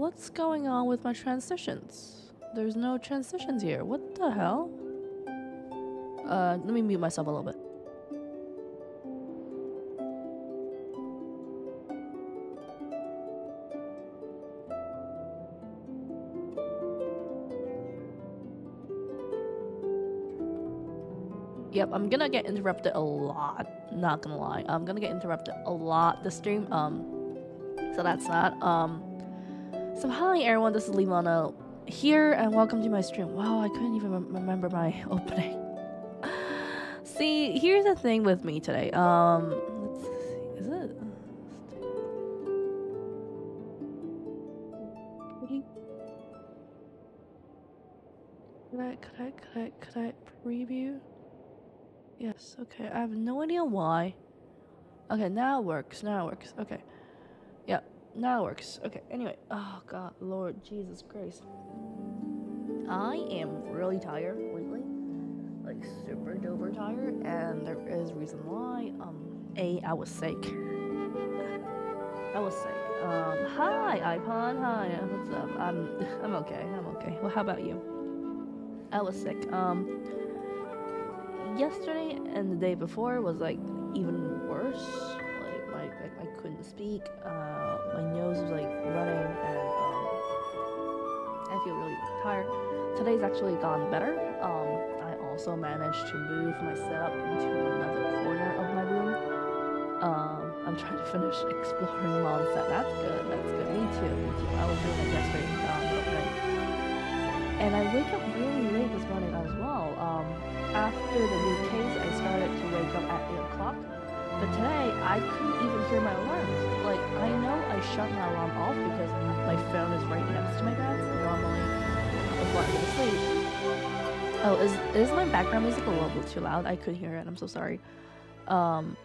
what's going on with my transitions? There's no transitions here. What the hell? Uh, let me mute myself a little bit. Yep, I'm gonna get interrupted a lot. Not gonna lie, I'm gonna get interrupted a lot this stream. Um, so that's that. Um, so hi everyone, this is Livana here, and welcome to my stream. Wow, I couldn't even rem- remember my opening. see, here's the thing with me today. Um, let's see, is it? Could I, could I, could I, could I preview? Yes, okay. I have no idea why. Okay, now it works. Now it works. Okay. Now it works. Okay, anyway. Oh, God, Lord Jesus Christ. I am really tired lately. Like, super duper tired. And there is reason why. Um, A, I was sick. I was sick. Um, hi, iPod. Hi, what's up? I'm, I'm okay. I'm okay. Well, how about you? I was sick. Um, yesterday and the day before was like even worse. Speak. Uh, my nose was like running, and um, I feel really tired. Today's actually gone better. Um, I also managed to move my setup into another corner of my room. Um, I'm trying to finish exploring Mondstadt. That's good. That's good. Me too. Me too. I was doing it yesterday. And I wake up really late this morning as well. Um, after the new case, I started to wake up at 8 o'clock. But today, I couldn't even hear my alarms. Like, I know I shut my alarm off because my phone is right next to my bed. So normally, before I go to sleep. Oh, is is my background music a little bit too loud? I couldn't hear it. I'm so sorry. Um,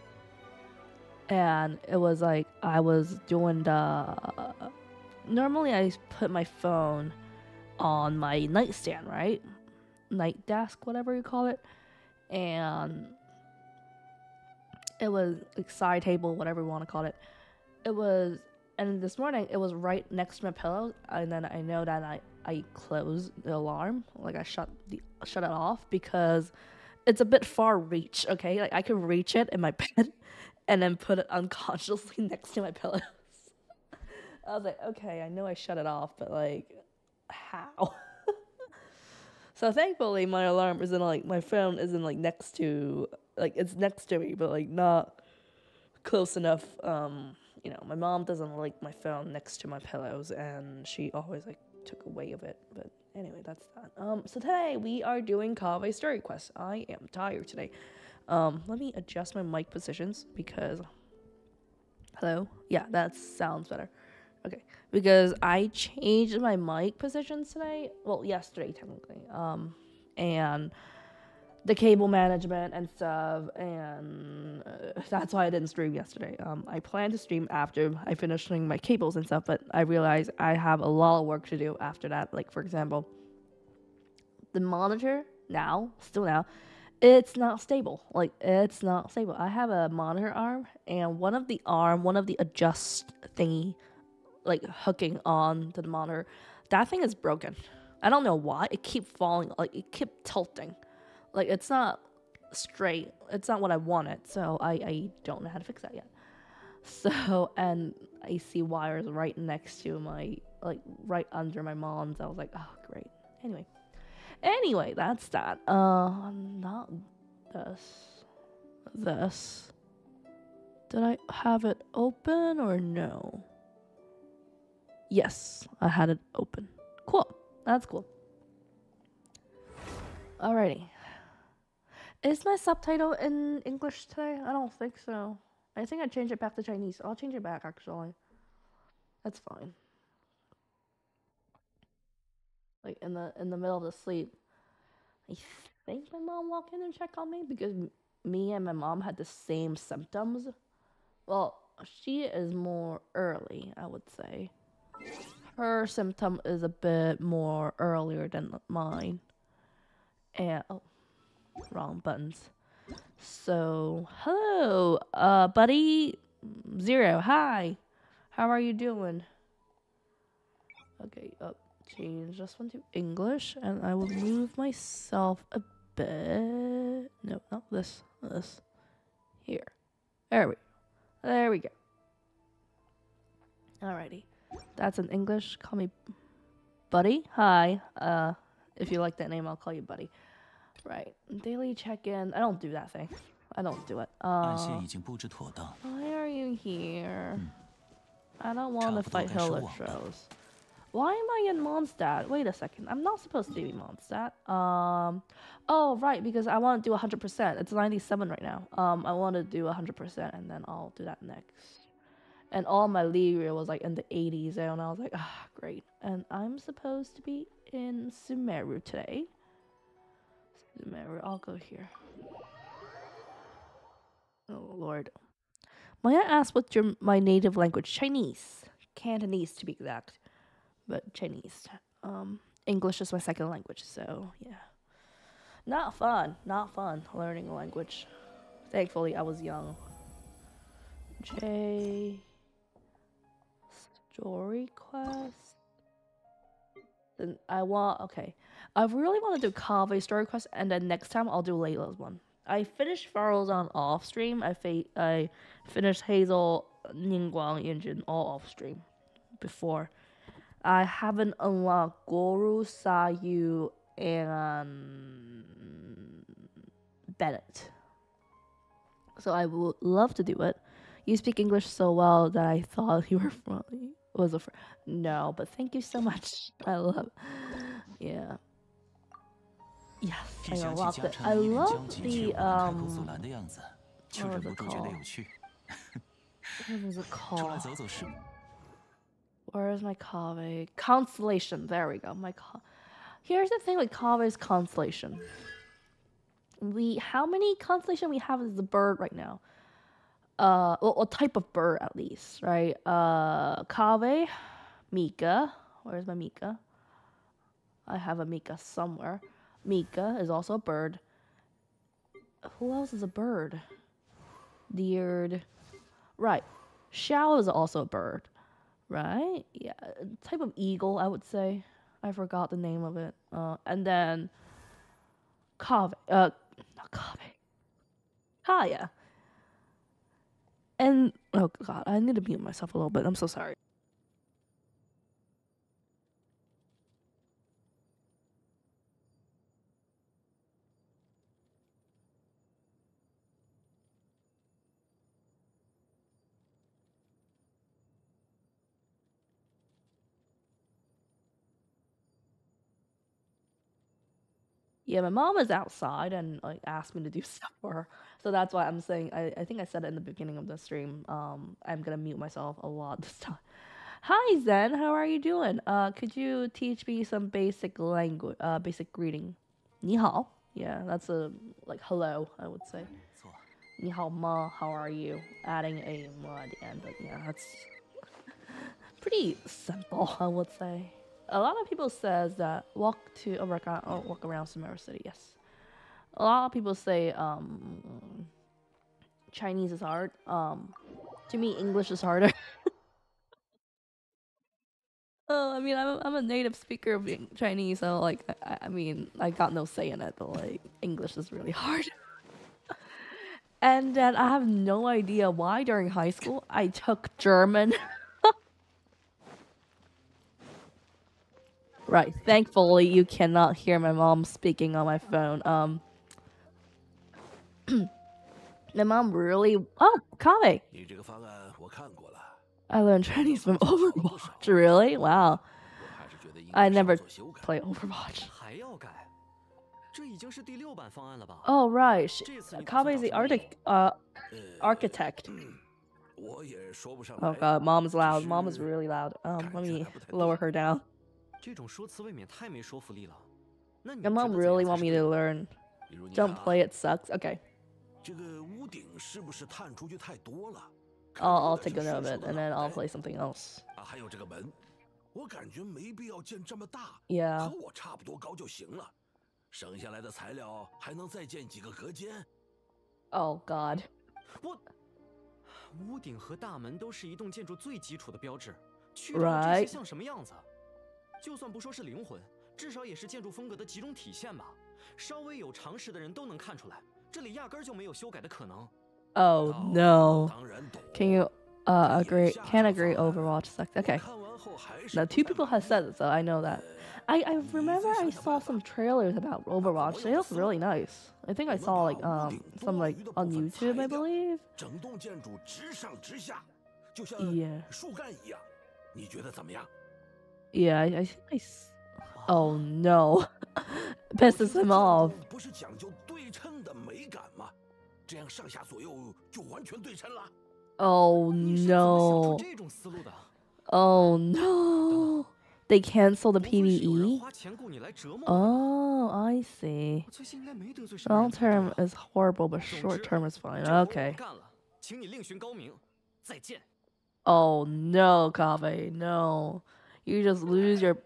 and it was like I was doing the. Normally, I put my phone on my nightstand, right? Night desk, whatever you call it. And it was like side table, whatever you want to call it. It was, and this morning it was right next to my pillow, and then I know that I I closed the alarm, like I shut the shut it off because it's a bit far reach. Okay, like I could reach it in my bed, and then put it unconsciously next to my pillows. I was like, okay, I know I shut it off, but like, how? so thankfully, my alarm isn't like my phone isn't like next to like it's next to me, but like not close enough. Um, you know, my mom doesn't like my phone next to my pillows, and she always like took away of it. But anyway, that's that. Um, so today we are doing Kaveh Story Quest. I am tired today. Um, let me adjust my mic positions because. Hello. Yeah, that sounds better. Okay, because I changed my mic positions today. Well, yesterday technically. Um, and the cable management and stuff, and uh, that's why I didn't stream yesterday. Um, I plan to stream after I finish doing my cables and stuff, but I realized I have a lot of work to do after that. Like for example, the monitor now, still now, it's not stable. Like it's not stable. I have a monitor arm, and one of the arm, one of the adjust thingy like hooking on to the monitor. That thing is broken. I don't know why. It keep falling. Like it keep tilting. Like it's not straight. It's not what I wanted. So I I don't know how to fix that yet. So and I see wires right next to my like right under my mom's. I was like, oh great. Anyway. Anyway, that's that. Uh not this. This. Did I have it open or no? Yes, I had it open. Cool. That's cool. Alrighty. Is my subtitle in English today? I don't think so. I think I changed it back to Chinese. I'll change it back actually. That's fine. Like in the in the middle of the sleep. I think my mom walked in and checked on me because me and my mom had the same symptoms. Well, she is more early, I would say her symptom is a bit more earlier than mine. And oh, wrong buttons. So, hello, uh, buddy. Zero, hi. How are you doing? Okay, up. Change this one to English, and I will move myself a bit. No, not this. This. Here. There we. Go. There we go. Alrighty, that's in English. Call me Buddy. Hi. Uh, if you like that name, I'll call you Buddy. Right. Daily check-in. I don't do that thing. I don't do it. Uh, why are you here? Hmm. I don't want to fight Helixos. Why am I in Mondstadt? Wait a second. I'm not supposed to be Mondstadt. Um, oh, right, because I want to do 100%. It's 97 right now. Um, I want to do 100% and then I'll do that next. And all my Lyria was like in the 80s and eh, I was like, ah, great. And I'm supposed to be in Sumeru today. Sumeru, I'll go here. Oh lord. May I ask what's your my native language? Chinese, Cantonese to be exact, but Chinese. Um, English is my second language, so yeah. Not fun, not fun learning a language. Thankfully, I was young. J. Story quest. Then I want okay. I really want to do Kaveh story quest, and then next time I'll do Layla's one. I finished Pharaoh's on off stream. I fa- I finished Hazel, Ningguang, Yun Jin all off stream before. I haven't unlocked Gorou, Sayu, and Bennett. So I would love to do it. You speak English so well that I thought you were from was a fr- no, but thank you so much. I love, yeah. Yes, I love it. I love the um. What was it called? What was it called? Where is my Kaveh? Constellation. There we go. My Kaveh. Here's the thing with Kaveh's constellation. We how many constellation we have is the bird right now. Uh, well, a type of bird at least, right? Uh, Kaveh, Mika. Where's my Mika? I have a Mika somewhere. Mika is also a bird. Who else is a bird? Deered. Right. Xiao is also a bird right? Yeah, type of eagle, I would say. I forgot the name of it. Uh, and then Kaveh, uh, not Kaveh, Kaeya. And oh god, I need to mute myself a little bit. I'm so sorry. 'Cause my mom is outside and like asked me to do stuff for her. So that's why I'm saying I, I think I said it in the beginning of the stream. Um I'm gonna mute myself a lot this time. Hi Zen, how are you doing? Uh could you teach me some basic language uh basic greeting? 你好. Yeah, that's a like hello, I would say. 错。 Ni hao ma, how are you? Adding a ma at the end, but yeah, that's pretty simple, I would say. A lot of people says that walk to walk, around, oh, walk around Sumeru City. Yes, a lot of people say um, Chinese is hard. Um, to me, English is harder. Oh, I mean, I'm a, I'm a native speaker of Chinese, so like, I, I mean, I got no say in it, but like, English is really hard. and then I have no idea why during high school I took German. Right. Thankfully, you cannot hear my mom speaking on my phone. Um. my mom really. Oh, Kaveh. I learned Chinese from Overwatch. Really? Wow. I never play Overwatch. Oh right, Kaveh is the uh, architect. Oh god, mom is loud. Mom is really loud. Um, let me lower her down. Your 觉 mom 得怎样 really 才 want 是 me 对 to 的 learn. 比如你 Don't 看 play it sucks. Okay, 这个屋顶是不是探出去太多了？ I'll 看着 I'll 有点 take a 像 note of 叔 it 叔的 and then 脑 I'll 袋 play something else. 啊，还有这个门，我感觉没必要建这么大， Yeah. 和我差不多高就行了。省下来的材料还能再建几个隔间。 Oh god. 我屋顶和大门都是一栋建筑最基础的标志，去掉这 Right. 些像什么样子？ 就算不说是灵魂，至少也是建筑风格的集中体现吧。稍微有常识的人都能看出来，这里压根儿就没有修改的可能。 Oh no. 当然懂。 Can you uh agree? Can agree Overwatch sucks. Okay. 看完后还是 Now two people have said it, so I know that. I, I remember I saw some trailers about Overwatch. They look really nice. I think I saw like um some like on YouTube, I believe. 整栋建筑直上直下，就像 Yeah. Yeah, I, I think I. s- Oh no, pisses him off. 不是讲究对称的美感吗？这样上下左右就完全对称了。 Oh 你是怎么想出 no. 这种思路的？ Oh no. They cancel the 不会是有人 PVE. 花钱雇你来折磨我 Oh, I see. 我最近应该没得罪什么人 Long 才对 term 啊 is horrible, but 总 short 之 term is fine. 这活我 Okay. 不干了，请你另寻高明。再见。 Oh no, Kave, no. you just lose your.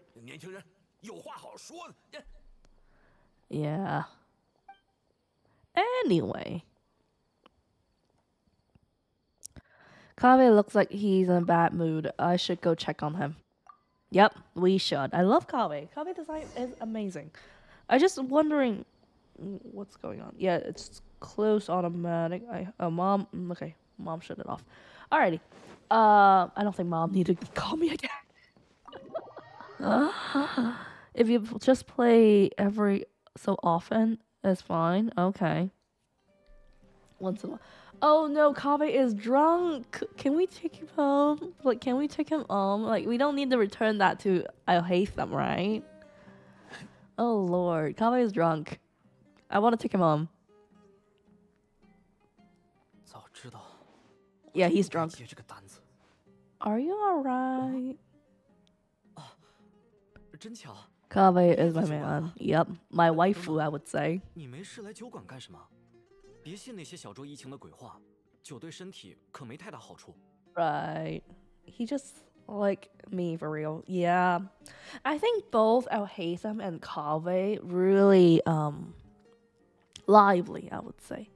Yeah. Anyway. Kaveh looks like he's in a bad mood. I should go check on him. Yep, we should. I love Kaveh. Kaveh design is amazing. I just wondering what's going on. Yeah, it's close automatic. I mom. Mm, okay, mom shut it off. Alrighty. Uh, I don't think mom needed to call me again. if you just play every so often, it's fine. Okay. Once in a while. Oh no, Kaveh is drunk. Can we take him home? Like, can we take him home? Like, we don't need to return that to Alhaitham, right? Oh lord, Kaveh is drunk. I want to take him home. Yeah, he's drunk. Are you alright? Kaveh is my man. Yep, my waifu, I would say. 你没事来酒馆干什么？别信那些小酌怡情的鬼话，酒对身体可没太大好处。Right. He just like me for real. Yeah. I think both Alhaitham and Kaveh really um lively, I would say.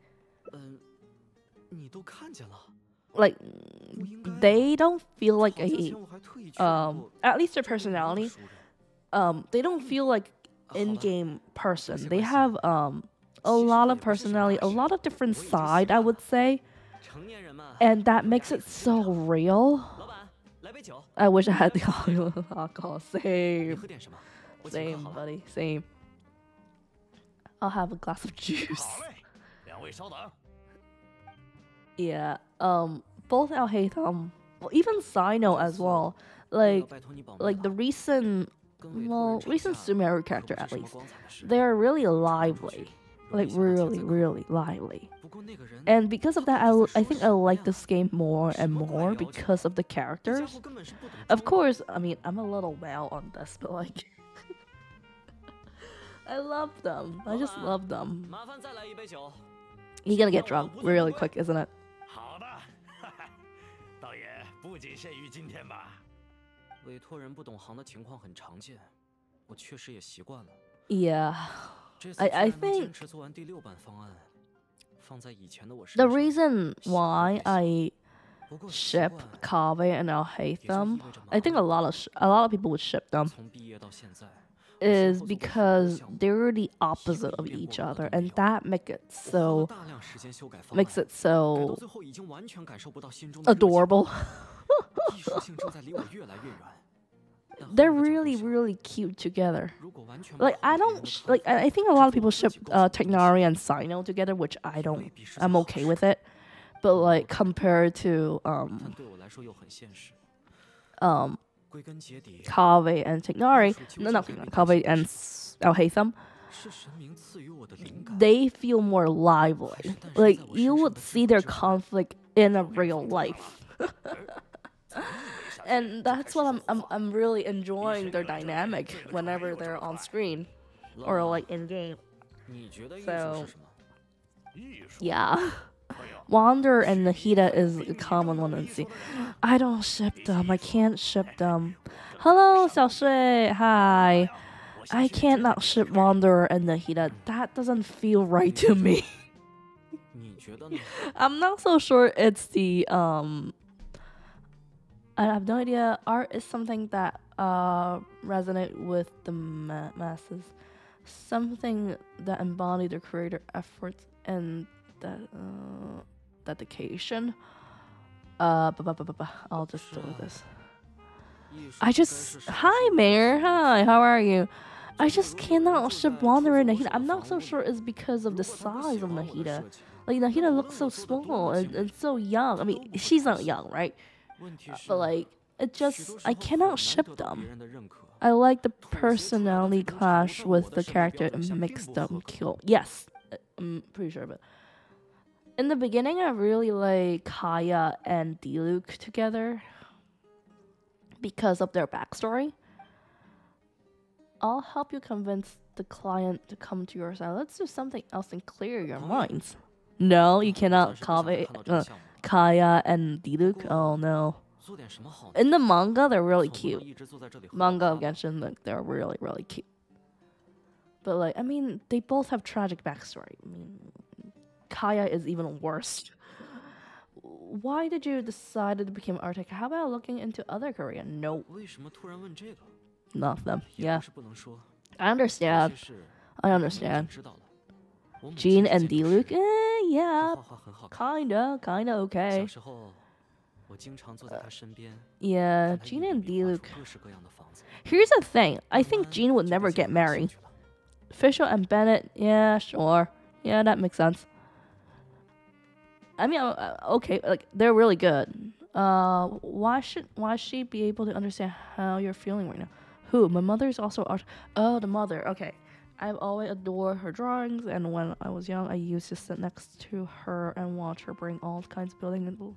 Like they don't feel like a um at least their personality um, they don't feel like in-game person. They have um, a lot of personality, a lot of different side, I would say, and that makes it so real. I wish I had the alcohol. Same, same, buddy, same. I'll have a glass of juice. yeah, um, both Alhaitham, um, well, even Cyno as well. Like, like the recent well, recent Sumeru character at least, they are really lively. Like, really, really lively. And because of that, I, I think I like this game more and more because of the characters. Of course, I mean, I'm a little well on this, but like. I love them. I just love them. You're gonna get drunk really quick, isn't it? Yeah. I I think the reason why I ship Kaveh and Alhaitham. I think a lot of a lot of people would ship them is because they're the opposite of each other, and that makes it so makes it so adorable. they're really really cute together. Like I don't sh- like I think a lot of people ship uh, Tighnari and Cyno together, which I don't. I'm okay with it, but like compared to um um Kaveh and Tighnari, no not Kaveh and Alhaitham they feel more lively. Like you would see their conflict in a real life. and that's what I'm, I'm, I'm really enjoying their dynamic whenever they're on screen or like in game. So, yeah. Wander and Nahida is a common one and see. I don't ship them. I can't ship them. Hello, Xiao Shui. Hi. I can't not ship Wander and Nahida. That doesn't feel right to me. I'm not so sure it's the um I have no idea. Art is something that uh, resonate with the ma- masses, something that embody the creator efforts and that uh, dedication. Uh, bah bah bah. I'll just do with this. I just hi Mayor, hi, how are you? I just cannot stop wondering Nahida. I'm not so sure it's because of the size of Nahida. Like Nahida looks so small and, and so young. I mean, she's not young, right? but like it just I cannot ship them. I like the personality clash with the character and makes them kill. Yes, I'm uh, um, pretty sure, but in the beginning, I really like Kaeya and Diluc together because of their backstory. I'll help you convince the client to come to your side. Let's do something else and clear your minds. No, you cannot call it uh, Kaeya and Diluc. Oh no. In the manga, they're really cute. Manga Genshin, they're really, really cute. But, like, I mean, they both have tragic backstory. I mean, Kaeya is even worse. Why did you decide to become Arctic? How about looking into other Korean? No. None of them. Yeah. I understand. I understand. Jean and Diluc? Eh, yeah. Kinda, kinda okay. Yeah, Jean and Diluc. Here's the thing I think Jean would never get married. Fischl and Bennett, yeah, sure. Yeah, that makes sense. I mean, uh, uh, okay, like they're really good. Uh, why should why she be able to understand how you're feeling right now? Who? My mother is also art. Oh, the mother. Okay, I've always adored her drawings, and when I was young, I used to sit next to her and watch her bring all kinds of building and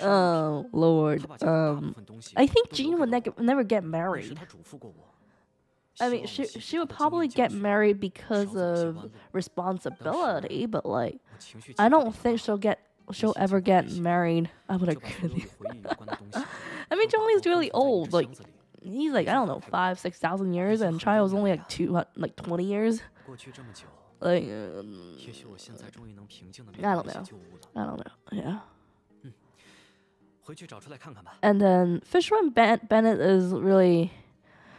oh Lord. Um, I think Jean would ne never get married. I mean, she she would probably get married because of responsibility, but like, I don't think she'll get she'll ever get married. I would agree. I mean, Zhongli's really old. Like, he's like I don't know five, six thousand years, and Childe's only like two, like twenty years. 哎呀，也许我现在终于能平静的面对这旧屋了。I don't know. Then Fisherman and ben Bennett is really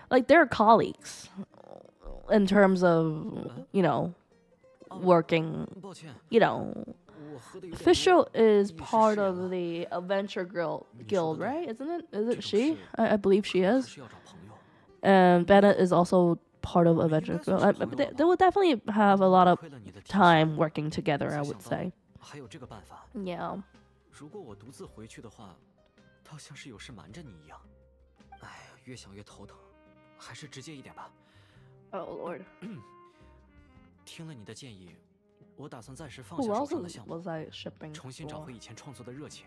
like they're colleagues in terms of uh-huh. you know oh. working. You know. Fischl is part of the Adventure Guild, guild right? Isn't it? Is it she? I, I believe she is. And Bennett is also part of Electric Girl. I, they, they will definitely have a lot of time working together, I would say. Yeah. Oh, 如果我独自回去的话，他像是有事瞒着你一样。哎，越想越头疼，还是直接一点吧。Oh Lord。听了你的建议，我打算暂时放下手上的项目，重新找回以前创作的热情。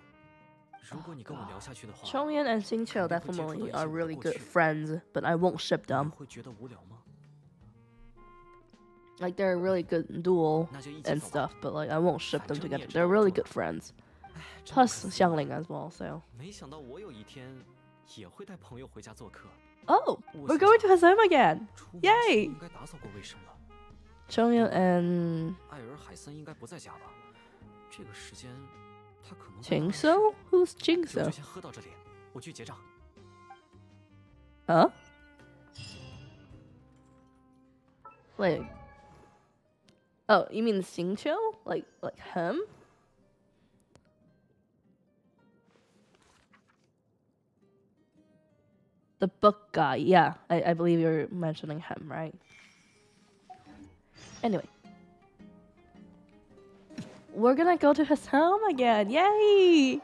如果你跟我聊下去的话，Chongyun and Xingqiu definitely are really good friends, but I won't ship them. 会觉得无聊吗？like they're a really good duo and stuff, but like I won't ship them together. They're really good friends. Plus Xiangling as well, so. Oh, we're going to his home again! Yay! Chongyun and... Jingso? Who's Jingso? Huh? Wait. Oh, you mean Xingqiu? Like like him? The book guy, yeah. I, I believe you're mentioning him, right? Anyway. We're gonna go to his home again. Yay!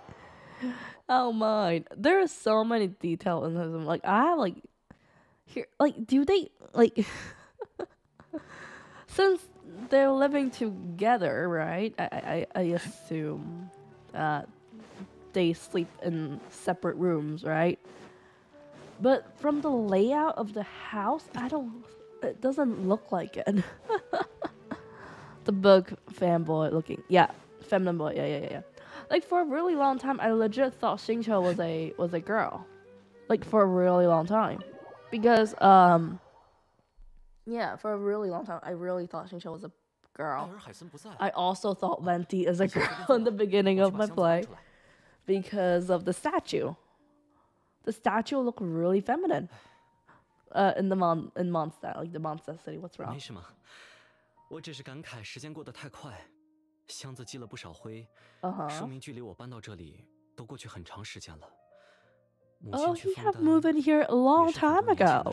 Oh my. There are so many details in his like I have like here like do they like since they're living together, right? I I, I assume that they sleep in separate rooms, right? But from the layout of the house, I don't. It doesn't look like it. the book fanboy looking, yeah, feminine boy, yeah, yeah, yeah, yeah. Like for a really long time, I legit thought Xingqiu was a was a girl, like for a really long time, because um, yeah, for a really long time, I really thought Xingqiu was a girl. I also thought Wendy is a girl in the beginning of my play because of the statue. The statue looked really feminine. Uh, in the Mon in Mondstadt, like the Mondstadt city. What's wrong? 没什么，我只是感慨时间过得太快，箱子积了不少灰，说明距离我搬到这里都过去很长时间了。Oh, he had moved in here a long time ago.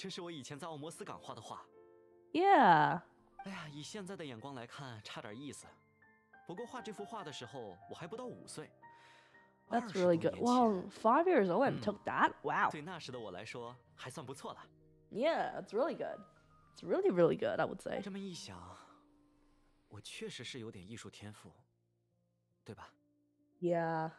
这是我以前在奥摩斯港画的画。 Yeah. 哎呀，以现在的眼光来看，差点意思。不过画这幅画的时候，我还不到五岁。 That's 20 really 多 good. 年前 Wow, five years old and Mm. took that? Wow. 对那时的我来说，还算不错了。 Yeah, it's really good. It's really, really good, I would say. 这么一想，我确实是有点艺术天赋，对吧？ Yeah.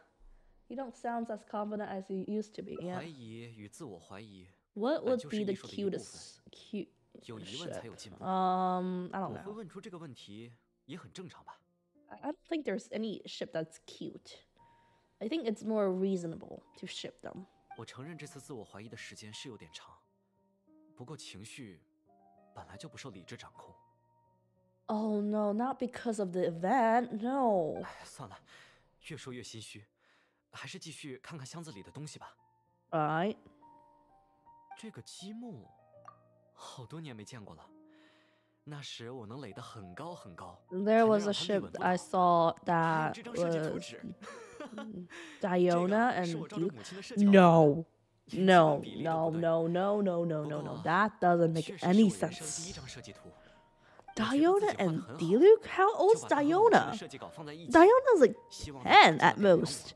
You don't sound as confident as you used to be. 怀 Yeah. 疑与自我怀疑， What 本 would 就 be 是 the 艺术的一部分。 cutest cute 有疑问才 ship? 有进步。 Um, I don't 我会 know. 问出这个问题，也很正常吧？ I I don't think there's any ship that's cute. I think it's more reasonable to ship them. 我承认这次自我怀疑的时间是有点长，不过情绪本来就不受理智掌控。 Oh no, not because of the event. No. 哎，算了，越说越心虚，还是继续看看箱子里的东西吧。 Alright. 这个积木好多年没见过了。那时我能垒得很高很高。There was a ship I saw that was Diona and Duke. No, no, no, no, no, no, no, no, no. That doesn't make any sense. Diona and Diluc? How old is Diona? Diona's like 10 at most.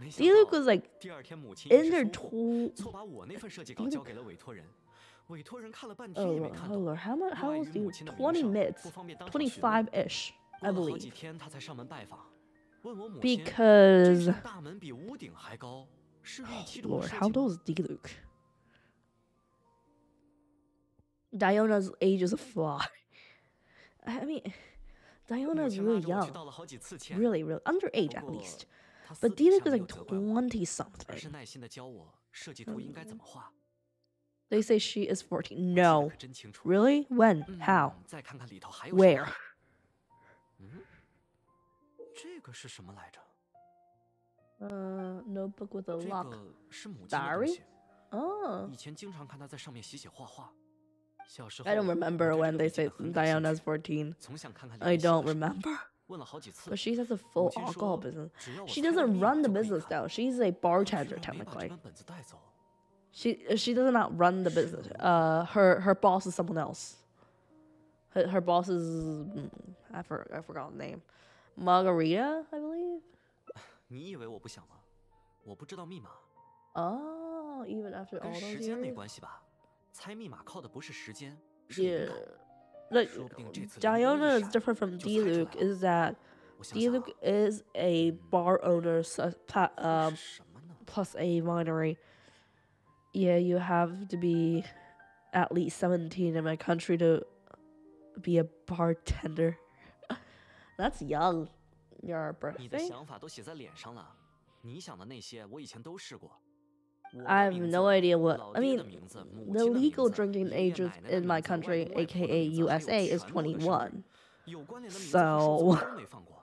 Diluc was like in their tool. Oh, oh Lord, how much? How old you? Twenty minutes, twenty-five ish, I believe. Because oh, Lord, how old is Diluc? Diona's age is a fly. I mean, Diona is really young. Really, really underage at least but Diluc was like 20 something. They say she is 14. No. Really? When? How? Where? Uh, notebook with a lock. Diary? Oh. I don't remember when they say Diona's 14. I don't remember. 问了好几次 But。she has a 母 full 亲 alcohol 说 business. 只要我 She 开了 doesn't 密 run 码 the 就可以 business 看 though. She's a 可是 bartender 我没把这 technically. 本本子带走。 She uh, she does not run the business. Uh, her her boss is someone else. Her, her boss is mm, I for, I forgot the name. Margarita, I believe. 你以为我不想吗？我不知道密码， Oh, even after 跟 all 时 those 间没 years. 关系吧？猜密码靠的不是时间，是灵 Yeah. like Diona is different from Diluc is that Diluc is a bar owner plus a winery. Yeah, you have to be at least 17 in my country to be a bartender. That's young. You're a birthday. 我的 I have 名 no 字 idea what. 老 I 爹的 mean, 名字母 the 亲的名 legal 字 drinking 爷爷 ages 奶奶的 in my 名字外 country, 公外婆的 aka 名字还有 USA, is 全部的生日 21. 有关联的名字和数字我 So- 都没放过。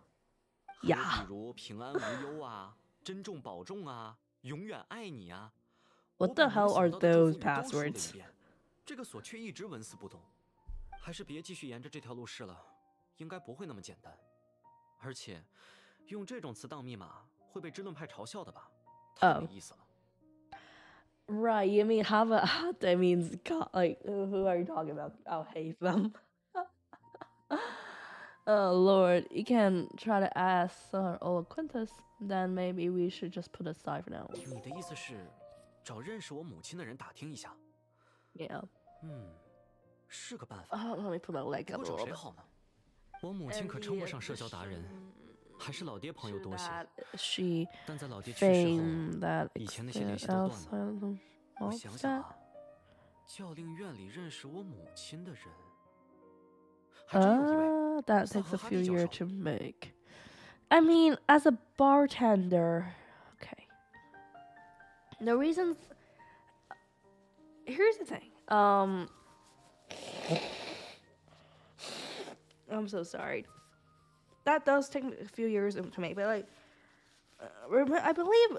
还有 Yeah. 比如平安无忧啊，珍重保重啊，永远爱你啊。 What 我 the 把能 hell 想 are 到的祝福 those 语都说了一 passwords? 遍这个锁却一直纹丝不动，还是别继续沿着这条路试了，应该不会那么简单。而且， 用这种词当密码会被支论派嘲笑的吧？哦太没意思了。 Right, you mean have a that means God, like who who are you talking about? I'll hate them. oh Lord, you can try to ask our old acquaintance. Then maybe we should just put aside for now. 你的意思是，找认识我母亲的人打听一下？ Yeah. 嗯，是个办法。 Uh, let me put my leg 不 up 过 a 找 little 谁 bit. 好呢？我母亲可称不上社交达人， 还是老爹朋友 To 多些。 that she 但在老爹去世后， fame that 以前那些 existed 联系都断了。 outside of 我 of 想想 that. 啊，教令院里认识我母亲的人，还真有一位。 Uh, that Sa takes a Hadi few教 years 授。 to make. I mean, as a bartender, okay. The reasons. Here's the thing. Um. I'm so sorry. that does take a few years to make, but like, uh, I believe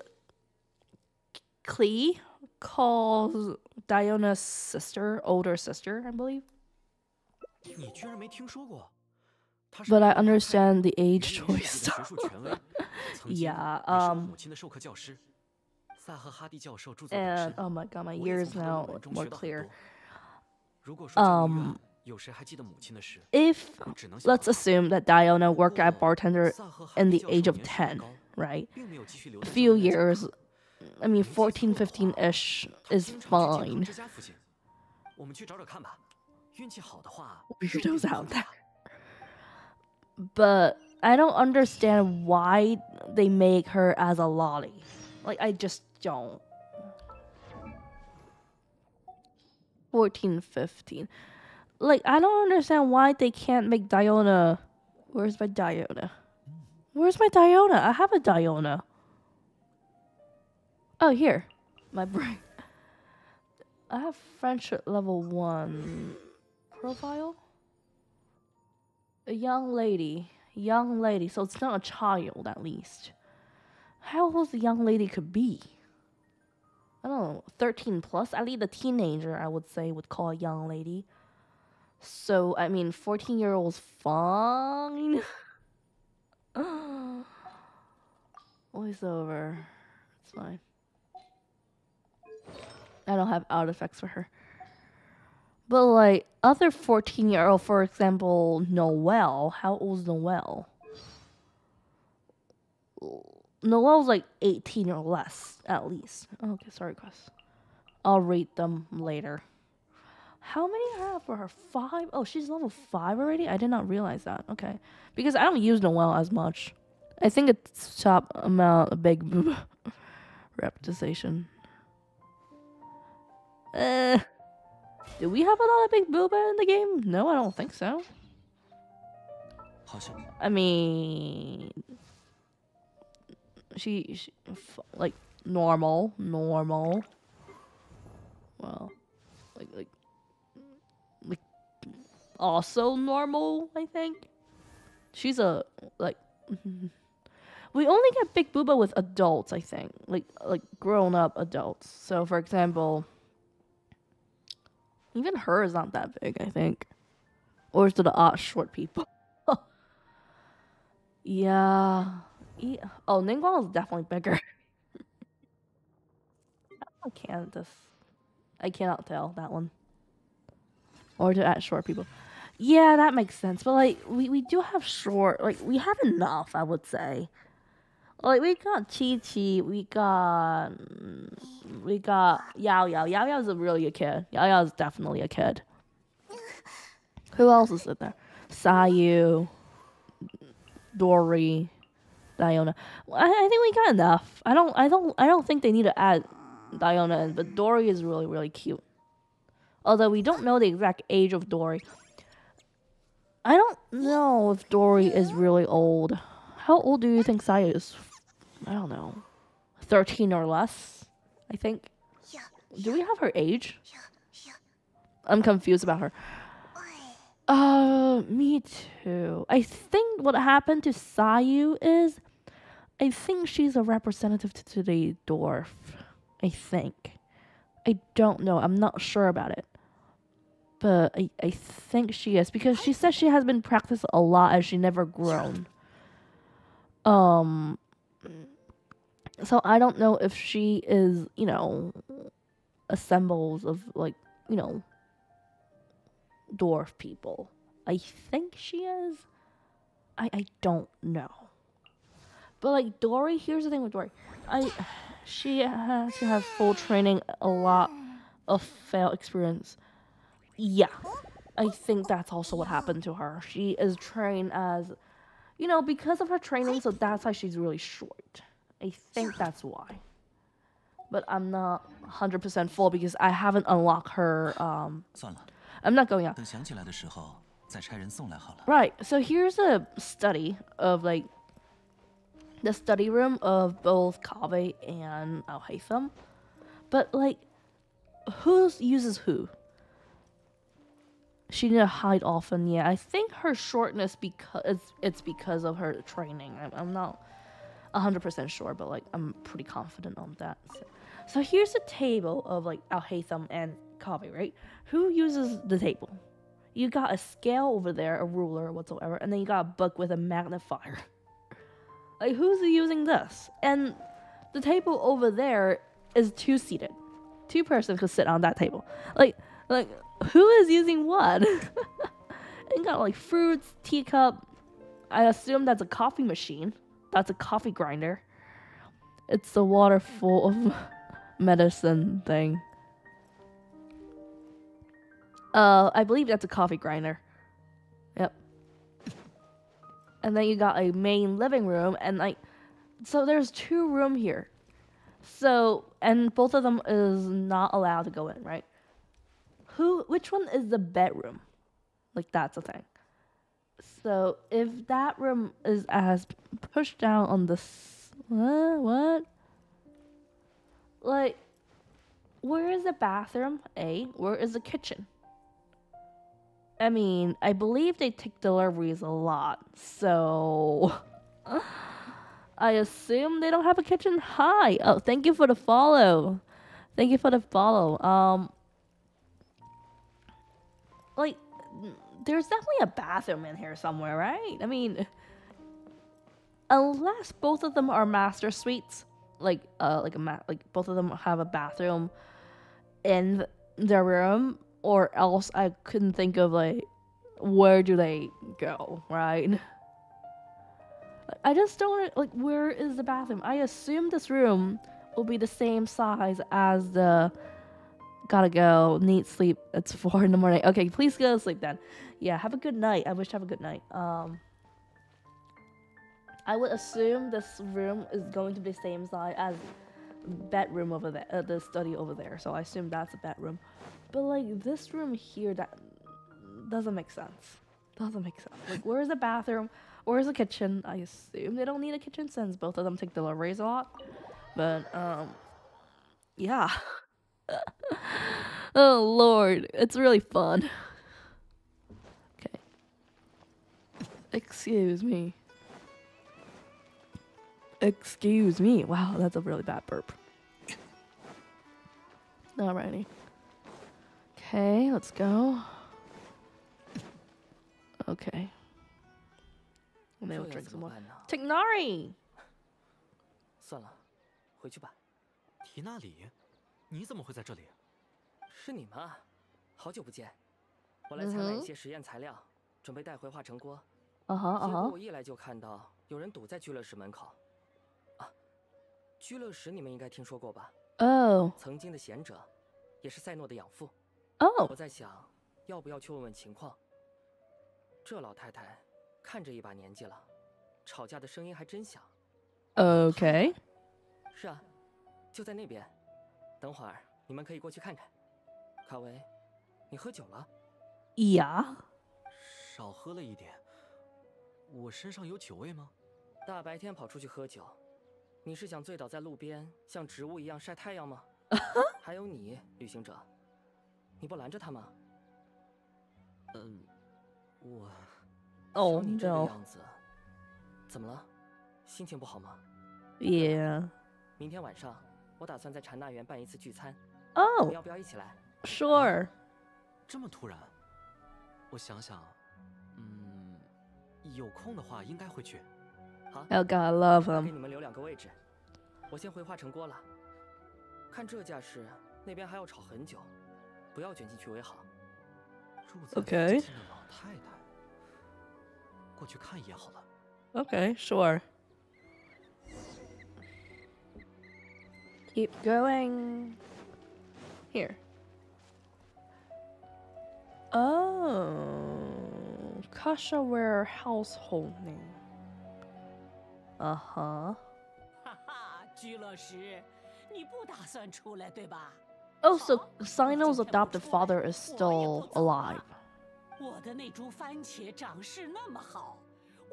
Klee calls Diona's sister, older sister, I believe. But I understand the age choice. yeah. Um. And oh my god, my ears now more clear. Um. If, let's assume that Diona worked at bartender in the age of 10, right? A few years, I mean, 14, 15 ish is fine. Weirdos out there. But I don't understand why they make her as a lolly. Like, I just don't. 14, 15. Like I don't understand why they can't make Diona. Where's my Diona? Where's my Diona? I have a Diona. Oh, here. My brain. I have friendship level 1 profile. A young lady. Young lady. So it's not a child, at least. How old the young lady could be? I don't know. 13 plus? At least a teenager, I would say, would call a young lady. So, I mean, 14 year olds fine. Voiceover. It's fine. I don't have out effects for her. But like other 14 year old, for example, Noelle. how old's Noelle? Noelle's like 18 or less, at least. Okay, sorry, Chris. I'll rate them later. How many I have for her? Five? Oh, she's level five already? I did not realize that. Okay. Because I don't use Noelle as much. I think it's top amount of big boob reputation. Uh, do we have a lot of big booba in the game? No, I don't think so. I mean, she, she like normal, normal. Well, like like also normal. I think she's a like. We only get big booba with adults. I think like like grown up adults. So for example, even her is not that big. I think, or is it the odd short people? Yeah. yeah. Oh, Ningguang is definitely bigger. I can't just. I cannot tell that one. Or to add short people. Yeah, that makes sense. But like, we, we do have short. Like, we have enough. I would say. Like we got Qiqi, we got we got Yao Yao. Yao Yao's a really a kid. Yao Yao is definitely a kid. Who else is in there? Sayu. Dori, Diona. I, I think we got enough. I don't. I don't. I don't think they need to add Diona in. But Dori is really, really cute. Although we don't know the exact age of Dori. I don't know if Dori is really old. How old do you think Sayu is? I don't know. Thirteen or less. I think. Do we have her age? I'm confused about her. Uh, me too. I think what happened to Sayu is, I think she's a representative to, to the dwarf. I think. I don't know. I'm not sure about it. But I, I think she is because she says she has been practiced a lot and she never grown. Um, so I don't know if she is, you know, assembles of like, you know, dwarf people. I think she is. I I don't know. But like Dori, here's the thing with Dori. I she has to have full training, a lot of fail experience yeah, I think that's also what happened to her. She is trained as, you know, because of her training, so that's why she's really short. I think that's why. But I'm not 100% full because I haven't unlocked her. Um, I'm not going out. Right, so here's a study of like the study room of both Kaveh and Alhaitham. But like, who uses who? She didn't hide often, yeah. I think her shortness because it's, because of her training. I'm, I'm not 100% sure, but like I'm pretty confident on that. So, so here's a table of like Alhaitham and Kaveh, right? Who uses the table? you got a scale over there, a ruler whatsoever, and then you got a book with a magnifier. like who's using this? And the table over there is two seated. Two persons could sit on that table. Like like who is using what? and got like fruits, teacup. I assume that's a coffee machine. That's a coffee grinder. It's a water full of medicine thing. Uh, I believe that's a coffee grinder. Yep. And then you got a main living room, and like, so there's two room here. So, and both of them is not allowed to go in, right? Who, which one is the bedroom? Like that's the thing. So if that room is as pushed down on this, what? What? Like, where is the bathroom? A. Where is the kitchen? I mean, I believe they take deliveries a lot, so I assume they don't have a kitchen. Hi. Oh, thank you for the follow. Thank you for the follow. Um, like, there's definitely a bathroom in here somewhere, right? I mean, unless both of them are master suites, like, uh, like a ma- like both of them have a bathroom in their room or else I couldn't think of like where do they go, right? I just don't like where is the bathroom? I assume this room will be the same size as the gotta go, need sleep. It's four in the morning. Okay, please go to sleep then. Yeah, have a good night. I wish to have a good night. Um I would assume this room is going to be the same size as bedroom over there, uh, the study over there. So I assume that's a bedroom. But like this room here, that doesn't make sense. Doesn't make sense. Like, where's the bathroom? Where's the kitchen? I assume they don't need a kitchen since both of them take deliveries a lot. But um, yeah. oh lord, it's really fun. Okay. Excuse me. Excuse me. Wow, that's a really bad burp. Alrighty. Okay, let's go. Okay. And then will drink some more. Tighnari! 算了，回去吧。提那里。你怎么会在这里？是你们啊，好久不见。我来采买一些实验材料，准备带回化成锅。Uh 结 uh 果我一来就看到有人堵在居乐室门口。啊，居乐室你们应该听说过吧？Oh. 曾经的贤者，也是赛诺的养父。Oh. 我在想，要不要去问问情况。这老太太看着一把年纪了，吵架的声音还真响。Okay. 是啊，就在那边。等会儿你们可以过去看看。卡维，你喝酒了？Yeah. 少喝了一点。我身上有酒味吗？大白天跑出去喝酒，你是想醉倒在路边，像植物一样晒太阳吗？还有你，旅行者，你不拦着他吗？嗯，我 Oh 瞧你这个样子，怎么了？心情不好吗？Yeah. 明天晚上我打算在禅那园办一次聚餐，你 Oh, 要不要一起来？sure. 这么突然，我想想，嗯，有空的话应该会去。好，Oh god, I love 给 him. 你们留两个位置，我先回化成锅了。看这架势，那边还要吵很久，不要卷进去为好。住在近的老太太，过去看一眼好了。Okay, keep going. Here. Oh, Kshahrewar household name. Oh, uh huh. 居老师，你不打算出来对吧？Also, Cyno's adopted father is still alive. 我的那株番茄长势那么好，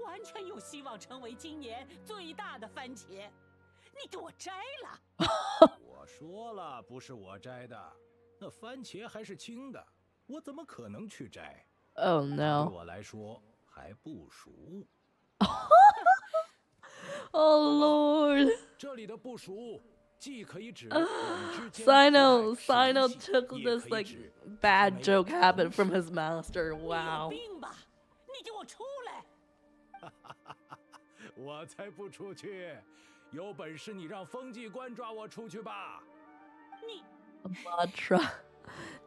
完全有希望成为今年最大的番茄。你给我摘了！我说了，不是我摘的，那番茄还是青的，我怎么可能去摘？Oh no！对我来说还不熟。Oh Lord！这里的不熟。Cyno, Cyno took this like bad joke habit from his master. Wow. 有本事你让风纪官抓我出去吧！你 Mantra.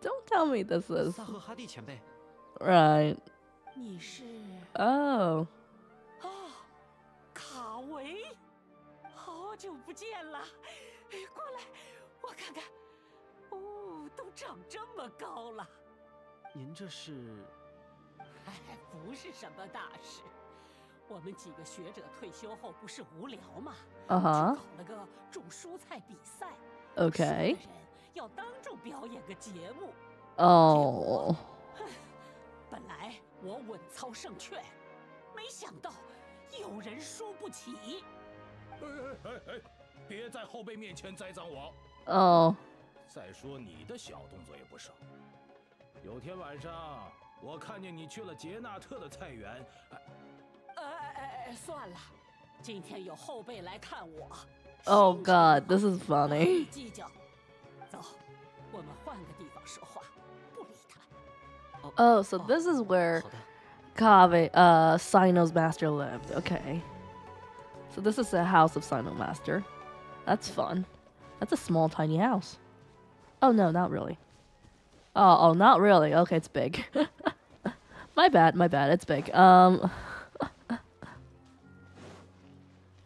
Don't tell me this is 萨赫哈蒂前辈，right. 你是 Oh. 啊，卡维，好久不见了！哎，过来，我看看。哦，都长这么高了。您这是？哎，不是什么大事。我们几个学者退休后不是无聊嘛 Uh 就 huh. 搞了个种蔬菜比赛。人要当众表演个节目。Oh. 本来我稳操胜券，没想到有人输不起。哎哎哎哎！别在后辈面前栽赃我。Oh. 再说你的小动作也不少。有天晚上，我看见你去了杰纳特的菜园，哎 Oh God, this is funny. Oh, so this is where Kaveh, uh, Cyno's master lived. Okay. So this is the house of Sino Master. That's fun. That's a small, tiny house. Oh, no, not really. Oh, oh, not really. Okay, it's big. my bad, my bad. It's big. Um,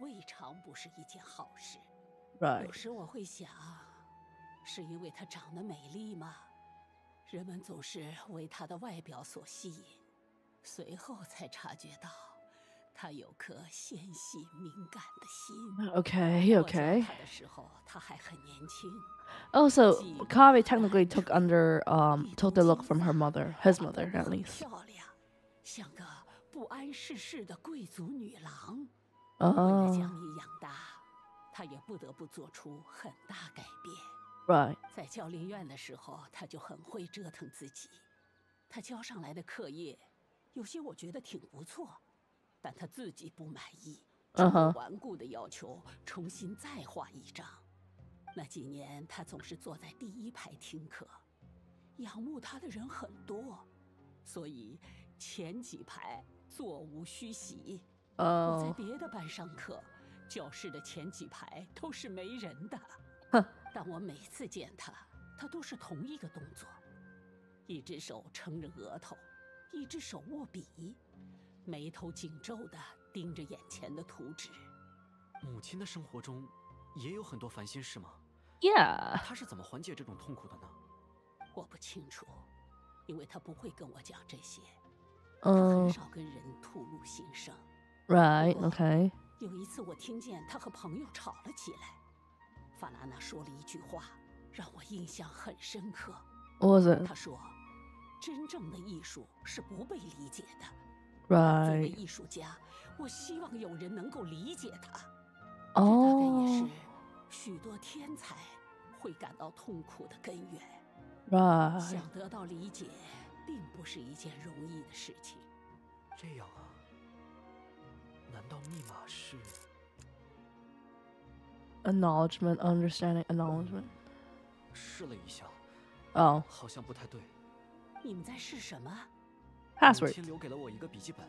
未尝不是一件好事。有时我会想，是因为她长得美丽吗？人们总是为她的外表所吸引，随后才察觉到，她有颗纤细敏感的心。Okay, okay. 她的时候，她还很年轻。Oh, so Kave technically took under, um, took the look from her mother, his mother at least. 漂亮，像个不谙世事的贵族女郎。为了 Oh, 将你养大，他也不得不做出很大改变。right. 在教练院的时候，他就很会折腾自己。他交上来的课业，有些我觉得挺不错，但他自己不满意，嗯哼终顽固的要求重新再画一张。那几年，他总是坐在第一排听课，仰慕他的人很多，所以前几排座无虚席。我在 Oh, 别的班上课，教室的前几排都是没人的。哼但我每次见他，他都是同一个动作：一只手撑着额头，一只手握笔，眉头紧皱的盯着眼前的图纸。母亲的生活中也有很多烦心事吗？yeah. 她是怎么缓解这种痛苦的呢？我不清楚，因为他不会跟我讲这些，他很 Oh, 少跟人吐露心声。Right. 我 Okay. 有一次，我听见他和朋友吵了起来。法拉娜说了一句话，让我印象很深刻。What was it? 他说：“真正的艺术是不被理解的，Right. 作为艺术家，我希望有人能够理解他。哦大概也 Oh. 是许多天才会感到痛苦的根源。Right. 想得到理解，并不是一件容易的事情。这样啊？难道密码是？ Acknowledgement, understanding, acknowledgement. 试了一下， Oh. 好像不太对。你们在试什么？母 Password. 亲留给了我一个笔记本，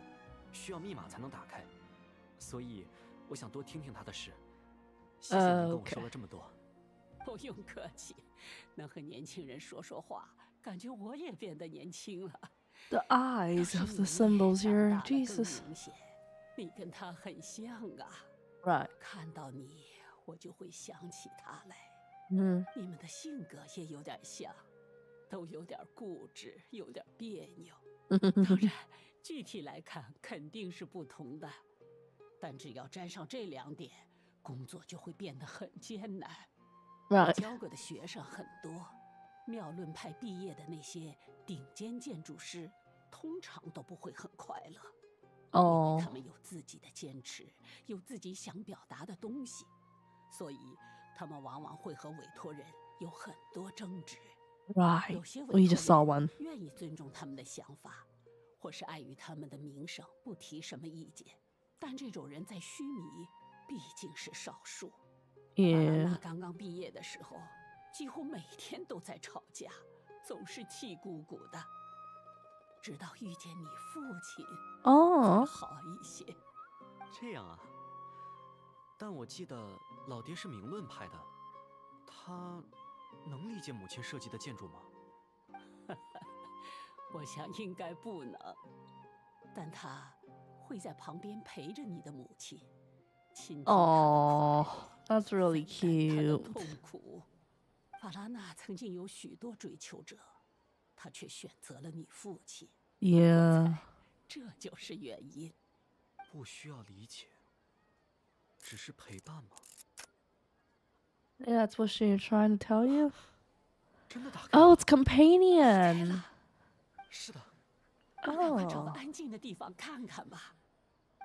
需要密码才能打开，所以我想多听听她的事。谢谢呃您跟我 OK 说了这么多。不用客气，能和年轻人说说话，感觉我也变得年轻了。 The 倒 eyes 是 of 你 the symbols 长 here. 大了更 Jesus. 你跟他很像啊！Right. 看到你，我就会想起他来。Mm. 你们的性格也有点像，都有点固执，有点别扭。当然，具体来看肯定是不同的，但只要沾上这两点，工作就会变得很艰难。我 Right. 教过的学生很多，妙论派毕业的那些顶尖建筑师，通常都不会很快乐。因为 Oh. 他们有自己的坚持，有自己想表达的东西，所以他们往往会和委托人有很多争执。Right. 有些委托人愿意尊重他们的想法，或是碍于他们的名声不提什么意见，但这种人在须弥毕竟是少数。巴拉 Yeah. 娜刚刚毕业的时候，几乎每天都在吵架，总是气鼓鼓的。直到遇见你父亲，才 Oh. 好一些。这样啊？但我记得老爹是明论派的，他能理解母亲设计的建筑吗？我想应该不能，但他会在旁边陪着你的母亲，亲哦 Oh. That's really cute. 痛苦。法拉纳曾经有许多追求者，他却选择了你父亲，Yeah. 这就是原因。不需要理解，只是陪伴吗？Yeah, that's what she's trying to tell you. 真的打开。Oh, it's companion. 是的，我赶快找个哦安静的地方看看吧。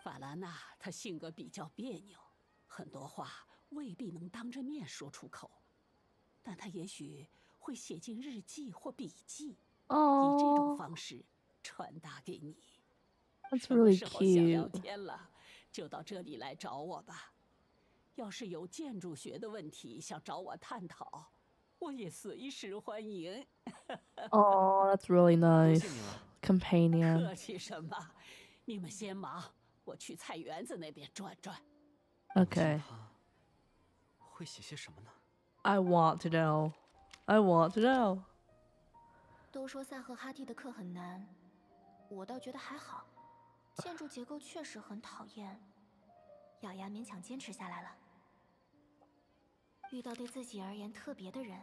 法兰娜她性格比较别扭，很多话未必能当着面说出口，但她也许会写进日记或笔记，以这种 Oh, 方式传达给你。 that's 什么 really 时候想聊 cute. 天了，就到这里来找我吧。要是有建筑学的问题想找我探讨，我也随时欢迎。 Oh, that's really 多 nice. 谢您了。 Companion. 客气什么？你们先忙，我去菜园子那边转转。 Okay. 他会写些什么呢？ I want to know. I want to know. 都说赛赫哈蒂的课很难，我倒觉得还好。建筑结构确实很讨厌，咬牙勉强坚持下来了。遇到对自己而言特别的人，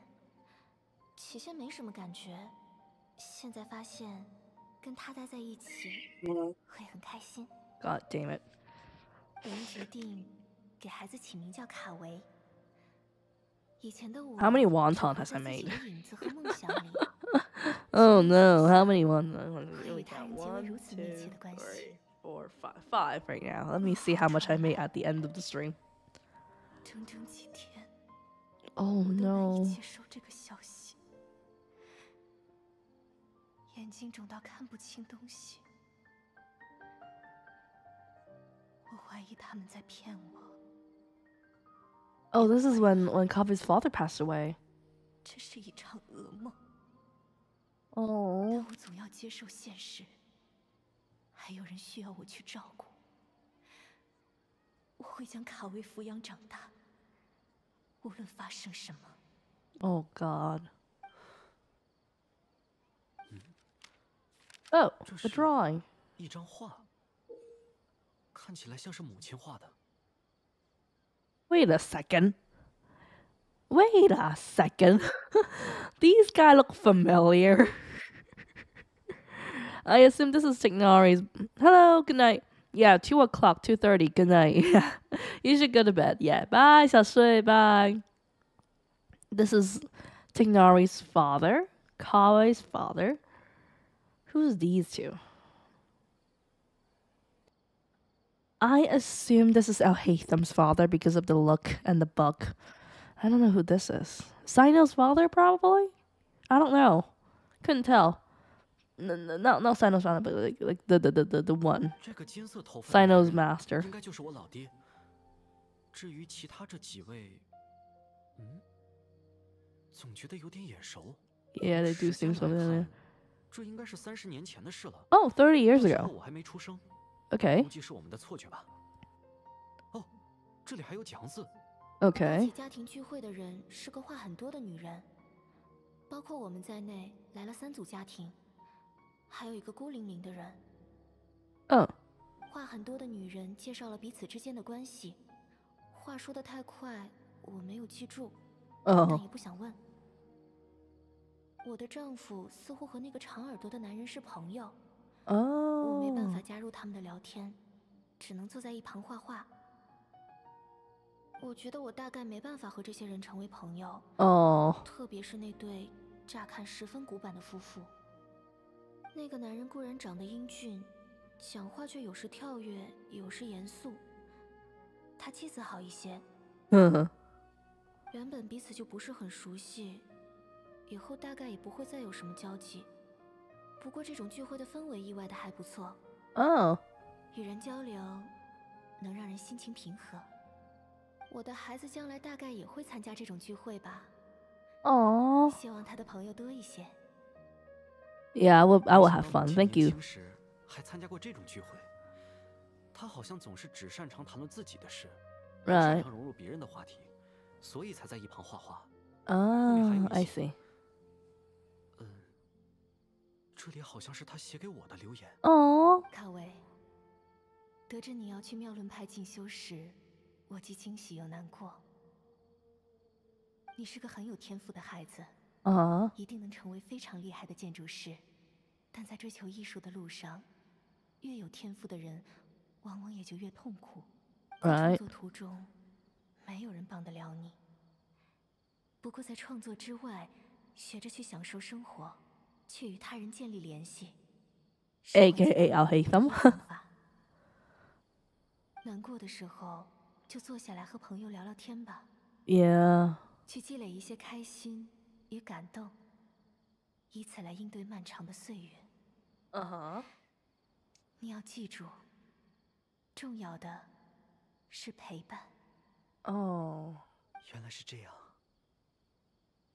起先没什么感觉，现在发现跟他待在一起会很开心。God damn it. 我们决定给孩子起名叫卡维。以前的我?的影子和梦想里。Oh no, how many ones? I really count. One, two, three, four, five, five right now. Let me see how much I made at the end of the stream. Oh no. Oh, this is when when Kaveh's father passed away. 这是一场噩梦。 Oh. 但我总要接受现实，还有人需要我去照顾。我会将卡维抚养长大，无论发生什么。 Oh God. Oh, 这 the 是 drawing. 一张画，看起来像是母亲画的。 Wait a second. Wait a second. These guys look familiar. I assume this is Tighnari's. Hello, good night. Yeah, two o'clock, two thirty. Good night. You should go to bed. Yeah, bye, 小睡, Bye. This is Tighnari's father, Kaveh's father. Who's these two? I assume this is Alhaitham's father because of the look and the buck. I don't know who this is. Cyno's father, probably? I don't know. Couldn't tell no, no, no, no, Cyno's father, but like like the the the the, the one. Cyno's master. Yeah, they do seem familiar. 这应该是三十年前的事了。Oh, thirty years ago. 我还没出生。Okay. Okay. 还有一个孤零零的人。Oh. 话很多的女人介绍了彼此之间的关系，话说的太快，我没有记住，但 Oh. 也不想问。我的丈夫似乎和那个长耳朵的男人是朋友，哦我没办 Oh. 法加入他们的聊天，只能坐在一旁画画。我觉得我大概没办法和这些人成为朋友，Oh. 特别是那对乍看十分古板的夫妇。那个男人固然长得英俊，讲话却有时跳跃，有时严肃。他妻子好一些，Uh-huh. 原本彼此就不是很熟悉，以后大概也不会再有什么交集。不过这种聚会的氛围意外的还不错，Oh. 与人交流能让人心情平和。我的孩子将来大概也会参加这种聚会吧，Oh. 希望他的朋友多一些。Yeah, I will. I will have fun. 亲 Thank 年 you. 还参加过这种聚会。他好像总是只擅长谈论自己的事，不擅 Right. 长融入别人的话题，所以才在一旁画画。Oh, I see. 嗯，这里好像是他写给我的留言。Oh. 卡维，得知你要去妙论派进修时，我既惊喜又难过。你是个很有天赋的孩子，Uh-huh. 一定能成为非常厉害的建筑师。但在追求艺术的路上，越有天赋的人，往往也就越痛苦。在创作途中，没有人帮得了你。不过在创作之外，学着去享受生活，去与他人建立联系。AKA 最大的 Alhaitham. 难过的时候，就坐下来和朋友聊聊天吧，Yeah. 去积累一些开心与感动，以此来应对漫长的岁月。Uh-huh. 你要记住，重要的是陪伴。Oh. 原来是这样，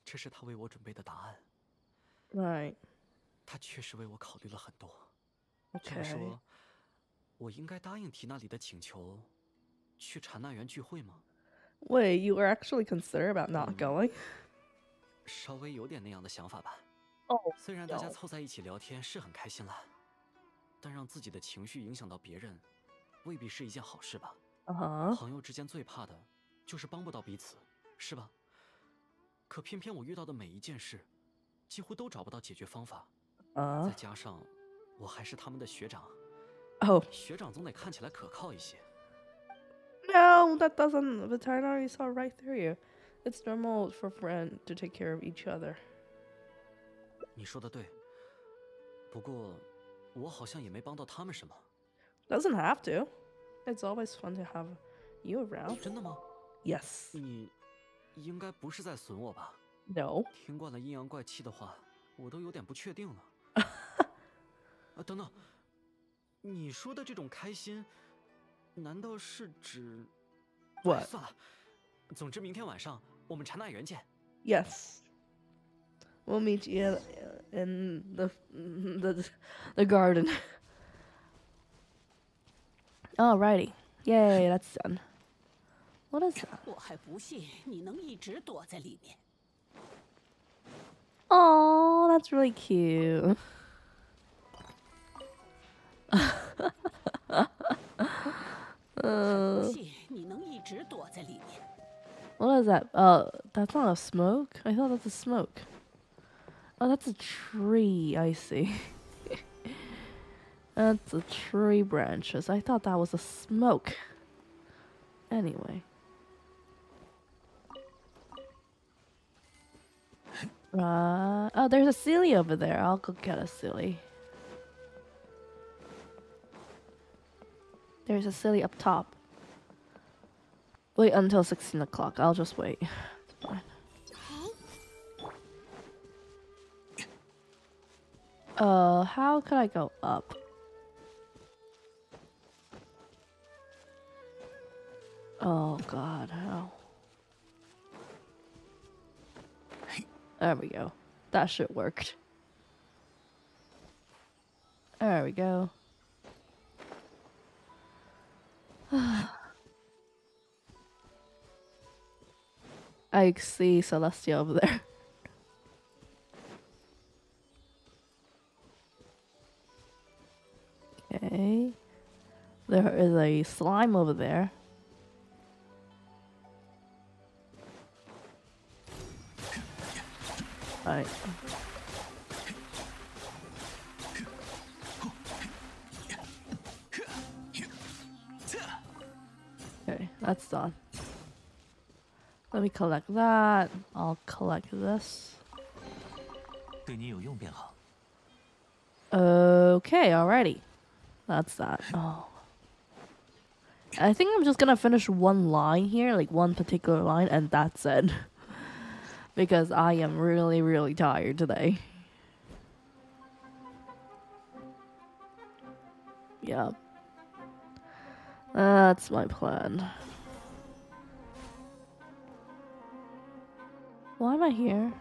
这是他为我准备的答案。Right. 他确实为我考虑了很多。这么.说，我应该答应提那里的请求，去禅那园聚会吗？Wait, you were actually concerned about not going? 稍微有点那样的想法吧。Oh. 虽然大家凑在一起聊天是很开心了，但让自己的情绪影响到别人，未必是一件好事吧。Uh-huh. 朋友之间最怕的就是帮不到彼此，是吧？可偏偏我遇到的每一件事，几乎都找不到解决方法。Uh. 再加上我还是他们的学长，Oh. 学长总得看起来可靠一些。No, that doesn't. The Tainari saw right through you. It's normal for friends to take care of each other. 你说的对，不过我好像也没帮到他们什么。 Doesn't have to. It's always fun to have you around. 真的吗？ Yes. 你应该不是在损我吧？ No. 听惯了阴阳怪气的话，我都有点不确定了。啊，等等，你说的这种开心，难道是指？哎 What? 算了，总之明天晚上 我们禅那园见。 Yes. We'll meet you in the the the garden. Alrighty. Yay, that's done. What is that? 我还不信你能一直躲在里面。 Oh, that's really cute. 不信你能一直躲在里面。 What is that? Oh, that's not a smoke. I thought that's a smoke. Oh, that's a tree. I see. that's a tree branches. I thought that was a smoke. Anyway. Uh, oh, there's a silly over there. I'll go get a silly. There's a silly up top. Wait until 16 o'clock. I'll just wait. It's fine. Uh, how could I go up? Oh god, how? There we go. That shit worked. There we go. I see Celestia over there. Okay. There is a slime over there. Alright. Okay, that's done. Let me collect that. I'll collect this. Okay, alrighty. That's that. Oh. I think I'm just gonna finish one line here, like one particular line, and that's it. because I am really, really tired today. Yeah. That's my plan. Why am I here?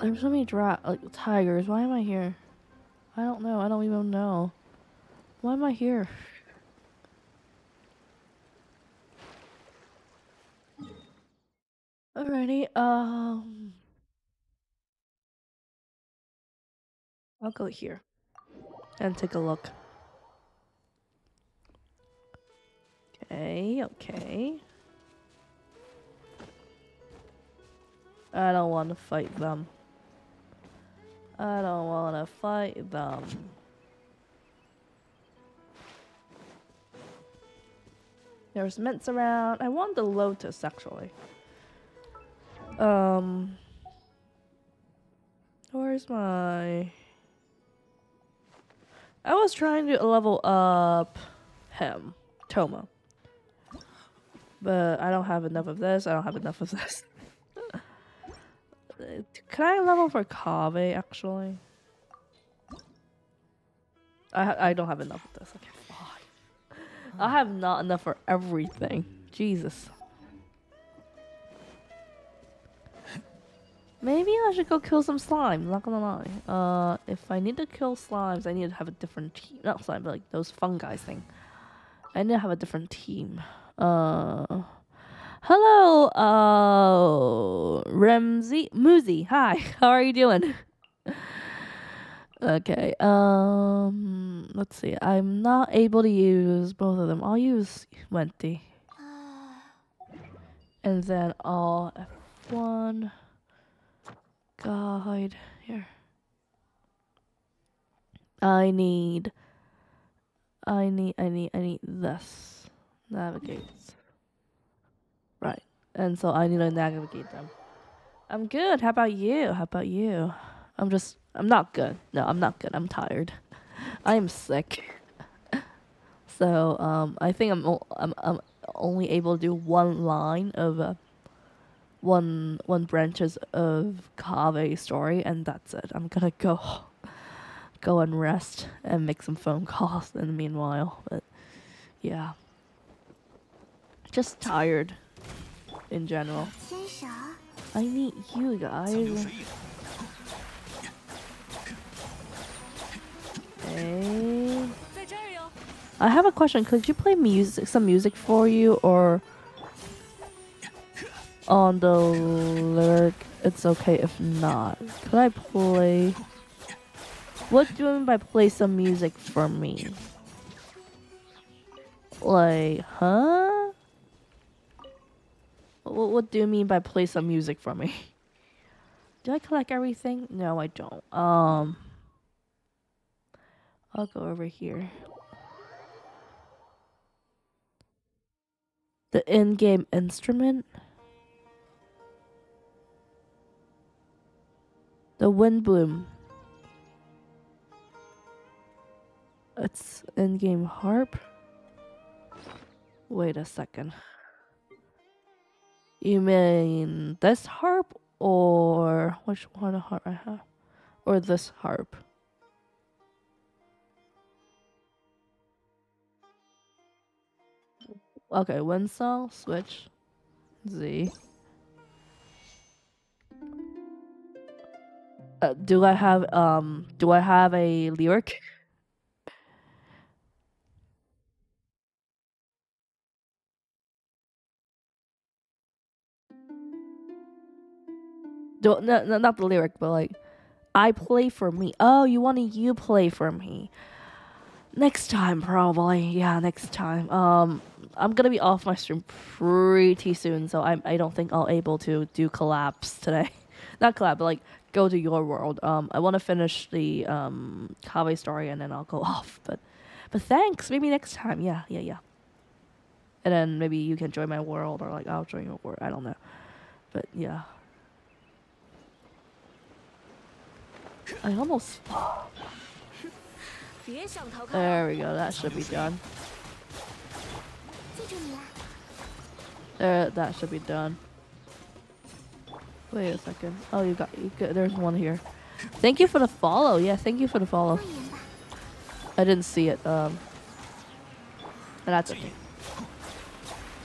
There's so many dra- like tigers. Why am I here? I don't know. I don't even know. Why am I here? Alrighty. Um. I'll go here and take a look. Okay. Okay. I don't want to fight them. I don't want to fight them. There's mints around. I want the lotus actually. Um, where's my? I was trying to level up him, Thoma, but I don't have enough of this. I don't have enough of this. Can I level for Kaveh actually? I I don't have enough of this. Okay, fine. I have not enough for everything. Jesus. Maybe I should go kill some slimes. Not gonna lie. Uh, if I need to kill slimes, I need to have a different team. Not slime, but like those fungi thing. I need to have a different team. Uh. Hello, uh, Ramsey, Muzi. Hi, how are you doing? okay, um, let's see. I'm not able to use both of them. I'll use Venti. And then I'll F1 guide here. I need, I need, I need, I need this. Navigates. Right. And so I need to navigate them. I'm good. How about you? How about you? I'm just I'm not good. No, I'm not good. I'm tired. I am sick. so, um I think I'm o- I'm I'm only able to do one line of uh, one one branches of Kaveh story and that's it. I'm to go go and rest and make some phone calls in the meanwhile. But yeah. Just tired in general. I need you guys. Hey. I have a question. Could you play music, some music for you, or on the lyric? It's okay if not. Could I play? What do you mean by play some music for me? Like, huh? What, what do you mean by play some music for me? Do I collect everything? No, I don't. Um, I'll go over here. The in-game instrument. The Windblume. It's in-game harp. Wait a second. You mean this harp or which one harp I have? Or this harp? Okay, wind song, switch, Z. Uh, do I have um? Do I have a lyric? Do no, no, not the lyric, but like, I play for me. Oh, you want to you play for me? Next time, probably. Yeah, next time. Um, I'm gonna be off my stream pretty soon, so I I don't think I'll able to do collapse today. Not collab, but like go to your world. Um, I want to finish the um Kaveh story and then I'll go off. But but thanks. Maybe next time. Yeah, yeah, yeah. And then maybe you can join my world or like I'll join your world. I don't know. But yeah. I almost. There we go. That should be done. There, that should be done. Wait a second. Oh, you got, you got. There's one here. Thank you for the follow. Yeah, thank you for the follow. I didn't see it. Um, that's okay.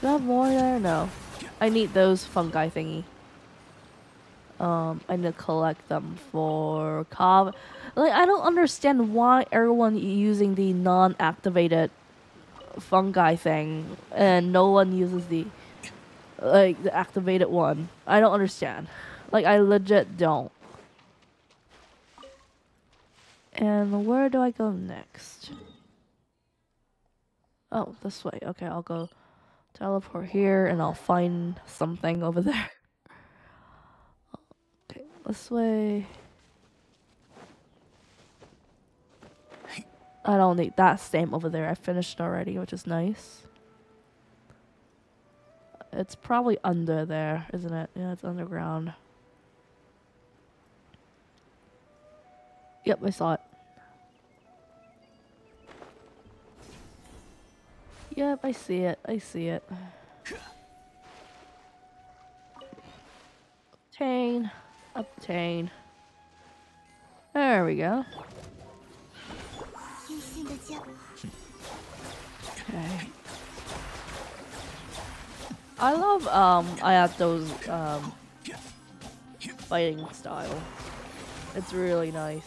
Do I have more there? No. I need those fungi thingy. Um, to collect them for Kaveh. Like, I don't understand why everyone using the non-activated fungi thing and no one uses the like the activated one. I don't understand. Like I legit don't. And where do I go next? Oh, this way. Okay, I'll go teleport here and I'll find something over there. This way. I don't need that stamp over there. I finished already, which is nice. It's probably under there, isn't it? Yeah, it's underground. Yep, I saw it. Yep, I see it. I see it. Obtain. Obtain. There we go. Okay. I love um Ayato's um fighting style. It's really nice.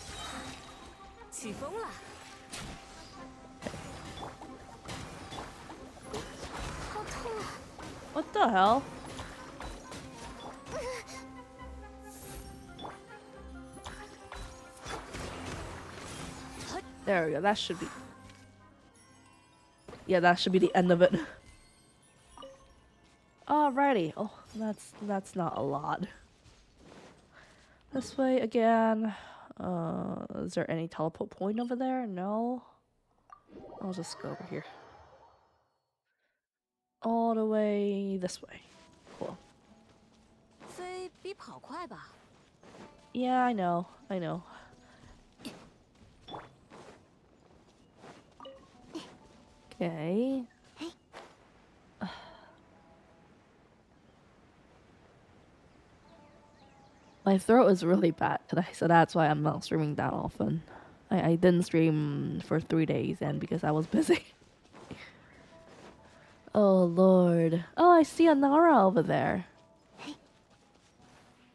What the hell? There we go. That should be. Yeah, that should be the end of it. Alrighty. Oh, that's that's not a lot. This way again. Uh, is there any teleport point over there? No. I'll just go over here. All the way this way. Cool. Yeah, I know. I know. Okay. My throat is really bad today, so that's why I'm not streaming that often. I, I didn't stream for three days and because I was busy. oh lord. Oh, I see a Nara over there.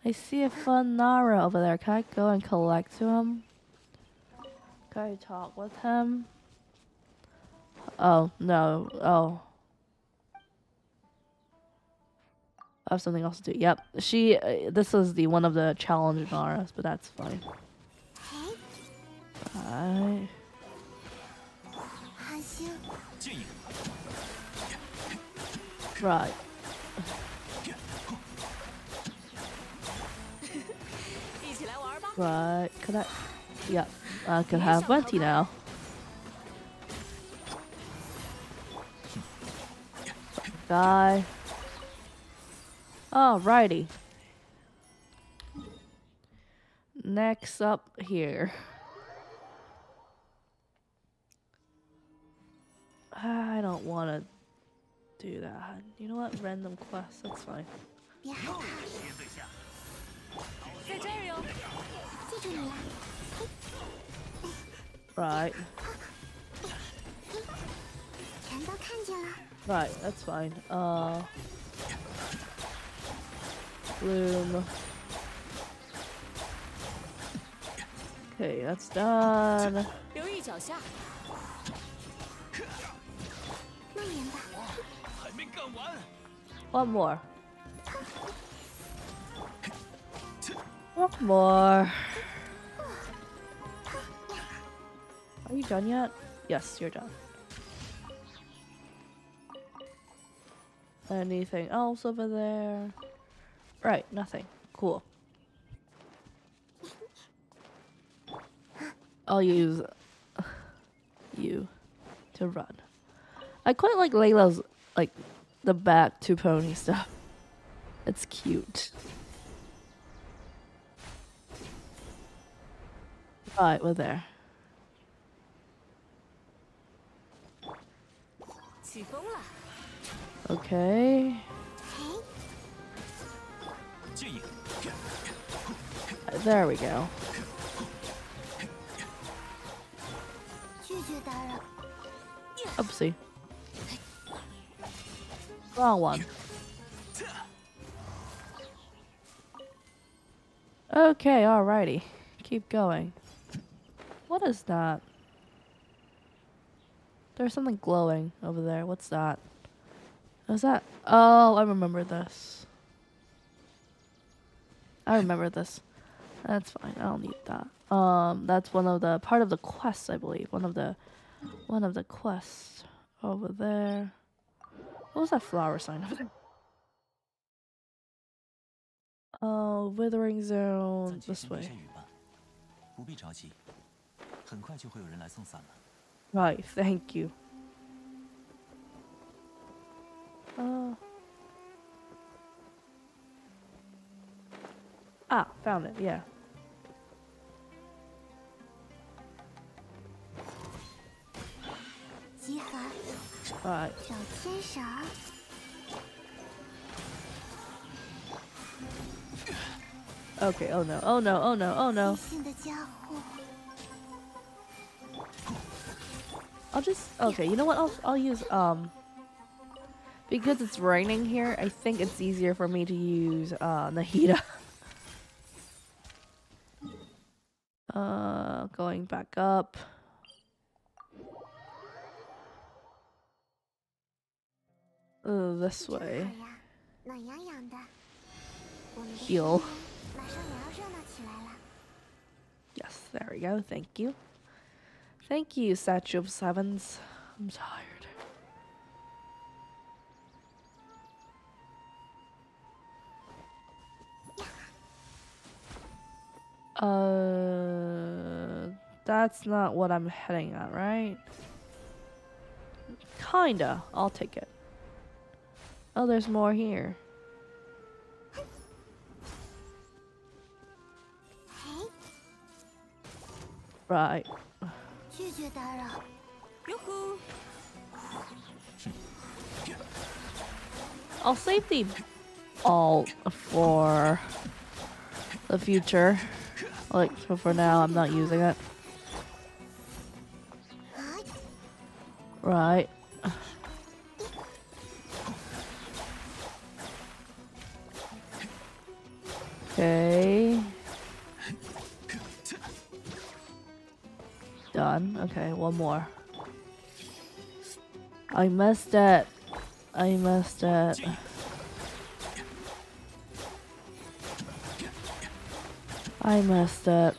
I see a fun Nara over there. Can I go and collect to him? Can I talk with him? Oh, no. Oh. I have something else to do. Yep. She, uh, this is the one of the challenge Naras, but that's fine. Bye. Right. Right. Could I? Yep. I could have Venti now. guy. Alrighty. Next up here. I don't want to do that. You know what? Random quest. That's fine. Right. Right, that's fine. Uh, bloom. Okay, that's done. One more. One more. Are you done yet? Yes, you're done. Anything else over there? Right, nothing. Cool. I'll use you to run. I quite like Layla's like the back to pony stuff. It's cute. Alright, we're there. Okay. There we go. Oopsie. Wrong one. Okay, alrighty. Keep going. What is that? There's something glowing over there. What's that? Was that? Oh, I remember this. I remember this. That's fine. I don't need that. Um, that's one of the part of the quest, I believe. One of the, one of the quests over there. What was that flower sign over there? Oh, withering zone this way. Right. Thank you. Oh. Ah, found it, yeah. Alright. Okay, oh no, oh no, oh no, oh no. I'll just, okay, you know what, I'll, I'll use, um, because it's raining here, I think it's easier for me to use uh, Nahida. uh, going back up. Uh, this way. Heal. Yes, there we go. Thank you. Thank you, Statue of Sevens. I'm tired. Uh, that's not what I'm heading at, right? Kinda. I'll take it. Oh, there's more here. Right. I'll save the all for the future. Like, so for now, I'm not using it. Right. Okay. Done. Okay, one more. I missed it. I missed it. I messed up.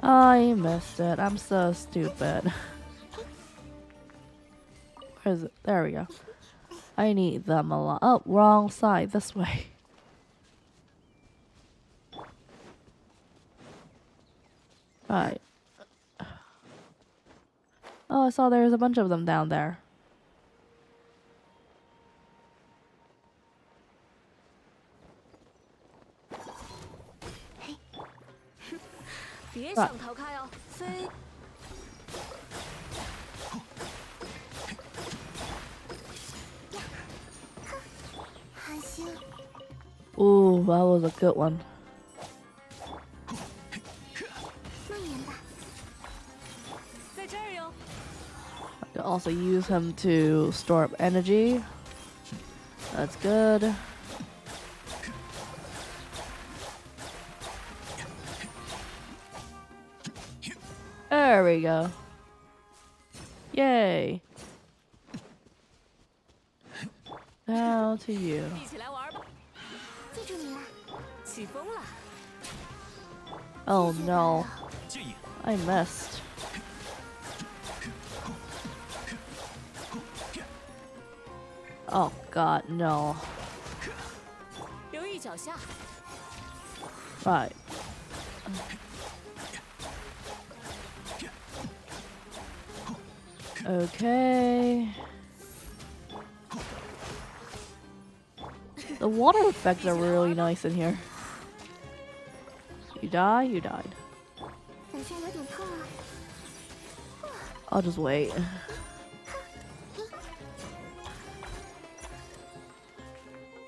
I messed it. I'm so stupid. Where is it? There we go. I need them a lot. Oh, wrong side. This way. Alright. Oh, I saw there's a bunch of them down there. 别想逃开哦，非！Oh, that was a good one. I can also use him to store up energy. That's good. There we go. Yay. Now to you. Oh no. I missed. Oh god, no. Right. Okay. The water effects are really nice in here. You die, you died. I'll just wait.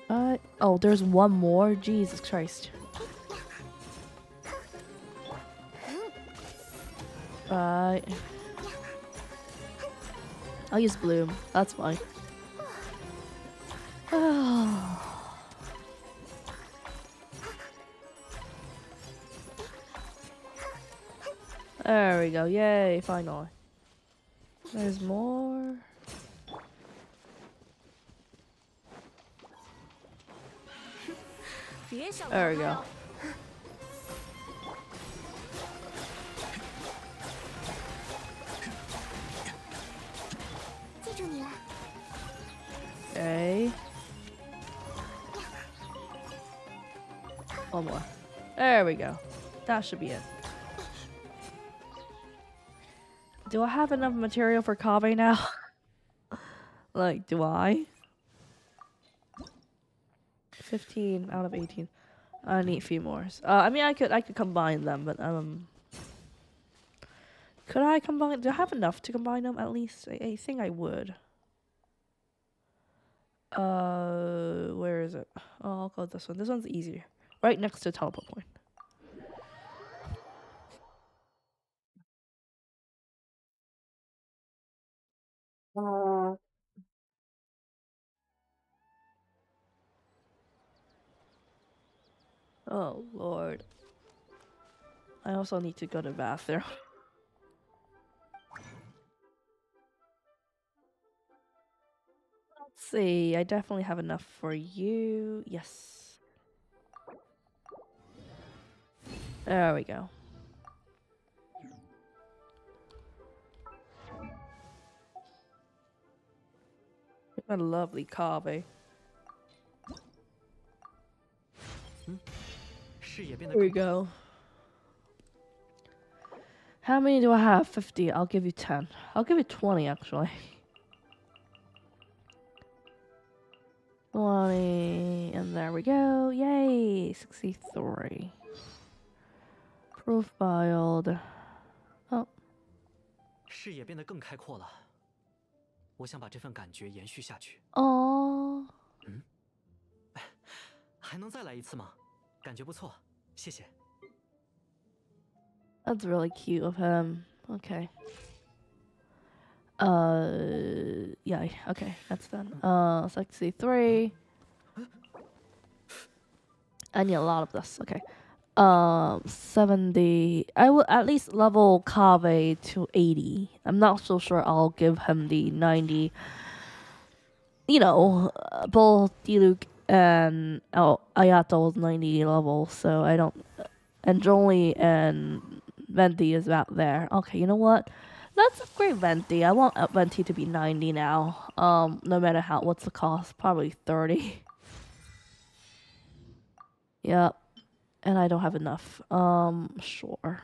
Uh, oh, there's one more? Jesus Christ. I'll use Bloom. That's fine. There we go. Yay, finally. There's more. There we go. We go. That should be it. Do I have enough material for Kaveh now? like, do I? 15 out of 18. I need a few more. Uh, I mean, I could I could combine them, but um, could I combine? Do I have enough to combine them at least? I, I think I would. Uh, where is it? Oh, I'll go this one. This one's easier. Right next to teleport point. Oh lord. I also need to go to the bathroom. Let's see, I definitely have enough for you. Yes. There we go. A lovely carving. Hmm? Here we 更 go. How many do I have? 50. I'll give you 10. I'll give you 20 actually. 20. And there we go. Yay! 63. Profiled. Oh, 视野变得更开阔了。我想把这份感觉延续下去， oh. 还能再来一次吗？感觉不错， That's really cute of him. Okay. Uh, yeah, okay, that's done. Uh, sexy three. I need a lot of this. Okay. Um, 70. I will at least level Kaveh to 80. I'm not so sure I'll give him the 90. You know, uh, both Diluc and oh, Ayato's 90 level, so I don't. And Zhongli and Venti is about there. Okay, you know what? Let's upgrade Venti. I want Venti to be 90 now. Um, no matter how, what's the cost? Probably 30. Yep. And I don't have enough. Um, sure.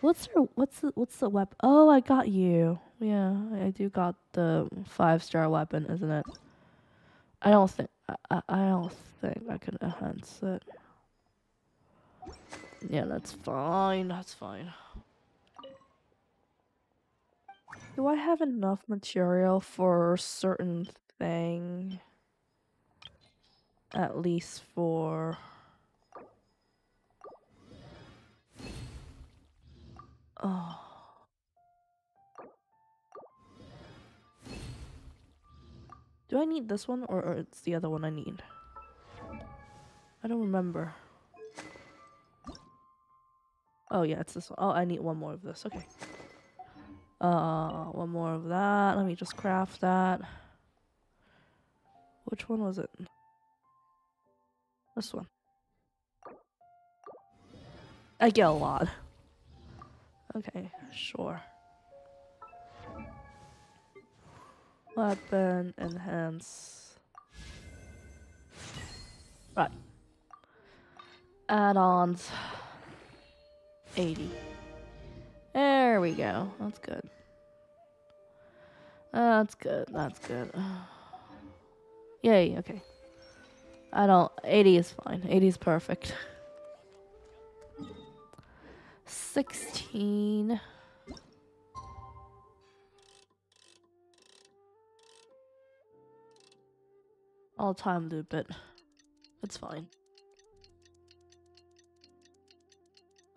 What's her, what's the, what's the weapon? Oh, I got you. Yeah, I do got the five star weapon, isn't it? I don't think, I, I, don't think I can enhance it. Yeah, that's fine. That's fine. Do I have enough material for a certain thing? at least for oh do I need this one or, or it's the other one I need I don't remember oh yeah it's this one. Oh, I need one more of this okay uh one more of that let me just craft that which one was it this one. I get a lot. Okay, sure. Weapon enhance. Right. Add-ons. 80. There we go. That's good. That's good. That's good. Yay, okay. I don't. 80 is fine. 80 is perfect. 16. I'll time loop it. It's fine.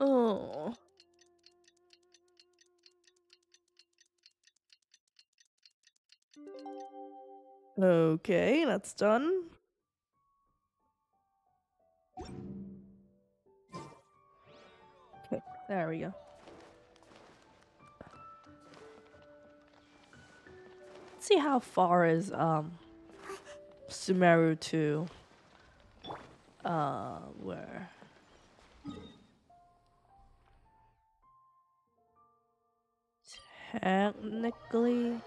Oh. Okay, that's done. Okay, there we go. See how far is um Sumeru to uh where technically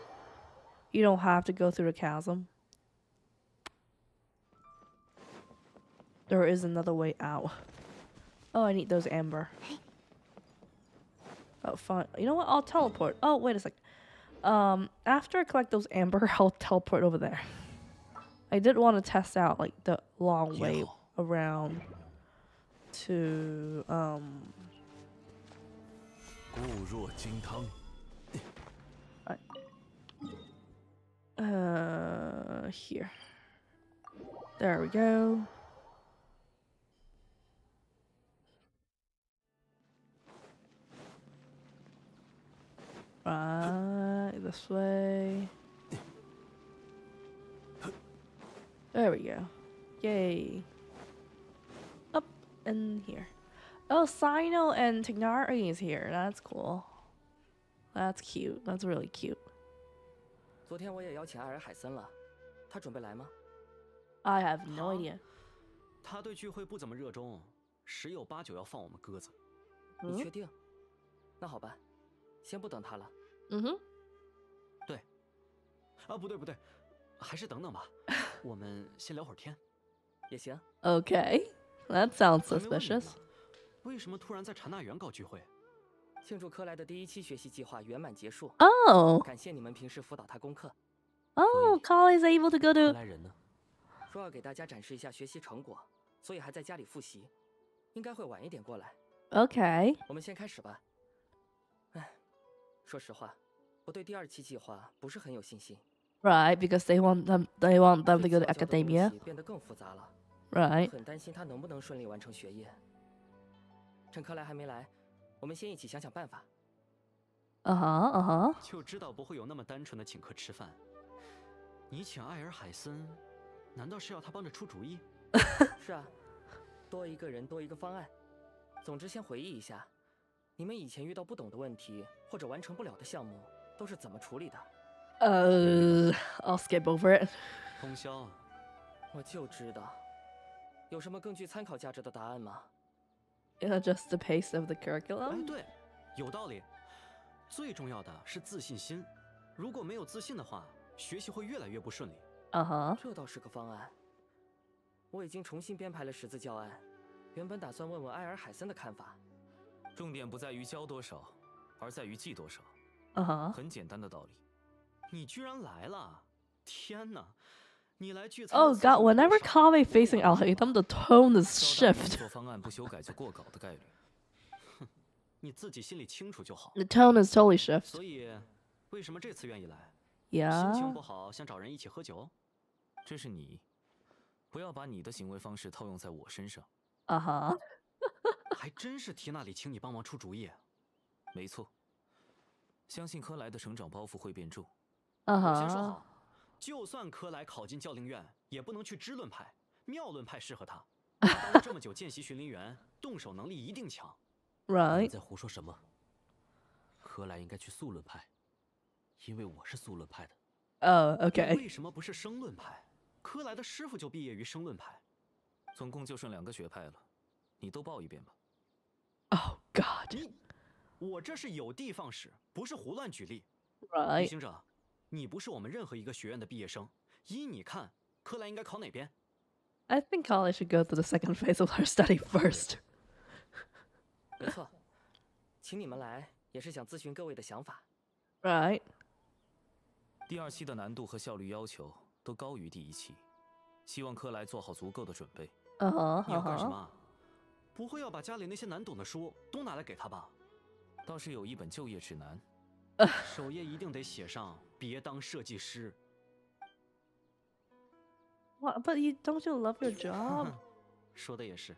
you don't have to go through the chasm. There is another way out. Oh, I need those amber. Oh, fine. You know what? I'll teleport. Oh, wait a sec. Um, after I collect those amber, I'll teleport over there. I did want to test out like the long way around to um. Uh, here. There we go. Right, this way. There we go. Yay. Up and here. Oh, Cyno and Tighnari is here. That's cool. That's cute. That's really cute. I have no idea. 他对聚会不怎么热衷，十有八九要放我们鸽子。你确定？那好吧，先不等他了。嗯哼。对。啊，不对不对，还是等等吧。我们先聊会儿天。也行。Okay, that sounds suspicious. 为什么突然在禅纳园搞聚会？庆祝科莱的第一期学习计划圆满结束。Oh. 感谢你们平时辅导他功课。Oh, Kali is able to go to. 兰人呢？说要给大家展示一下学习成果，所以还在家里复习，应该会晚一点过来。Okay. 我们先开始吧。哎，说实话，我对第二期计划不是很有信心。Right, because they want them they want them to go to academia. 变得更复杂了。Right. 很担心他能不能顺利完成学业。趁克莱还没来，我们先一起想想办法。Uh-huh, uh-huh. 就知道不会有那么单纯的请客吃饭。你请艾尔海森，难道是要他帮着出主意？是啊，多一个人多一个方案。总之，先回忆一下，你们以前遇到不懂的问题或者完成不了的项目，都是怎么处理的？Uh, I'll skip over it. 通宵，我就知道。有什么更具参考价值的答案吗？Yeah, just the pace of the 哎，curriculum. 哎对，有道理。最重要的是自信心，如果没有自信的话，学习会越来越不顺利。Uh-huh. 这倒是个方案。我已经重新编排了十字教案，原本打算问问艾尔海森的看法。重点不在于教多少，而在于记多少。Uh-huh. 很简单的道理。你居然来了！天哪，你来聚餐 Oh god, 数 whenever 多少 Kali facing Al Haytham, the tone is shift. 做方案不修改就过稿的概率。你自己心里清楚就好。The tone is totally shift. 所以，为什么这次愿意来？心情.不好，想找人一起喝酒？这是你，不要把你的行为方式套用在我身上。啊哈 还真是提那里请你帮忙出主意。没错，相信柯莱的成长包袱会变重。Uh 我先说好，就算柯莱考进教令院，也不能去支论派，妙论派适合他。当了这么久见习巡林员，动手能力一定强。你 Right. 在胡说什么？柯莱应该去素论派，因为我是素论派的。Oh, 那 okay. 为什么不是生论派？柯莱的师傅就毕业于生论派。总共就剩两个学派了，你都报一遍吧。Oh God. 你，我这是有的放矢，不是胡乱举例。旅 Right. 行者，你不是我们任何一个学院的毕业生，依你看，柯莱应该考哪边？I think Holly should go through the second phase of her study first. 没错，请你们来也是想咨询各位的想法。Right. 第二期的难度和效率要求都高于第一期，希望柯莱做好足够的准备。Uh huh. 你要 Uh 干什 huh. 么？不会要把家里那些难懂的书都拿来给他吧？倒是有一本就业指南，首页一定得写上“别当设计师 What? But you don't you love your job? ”。说的也是，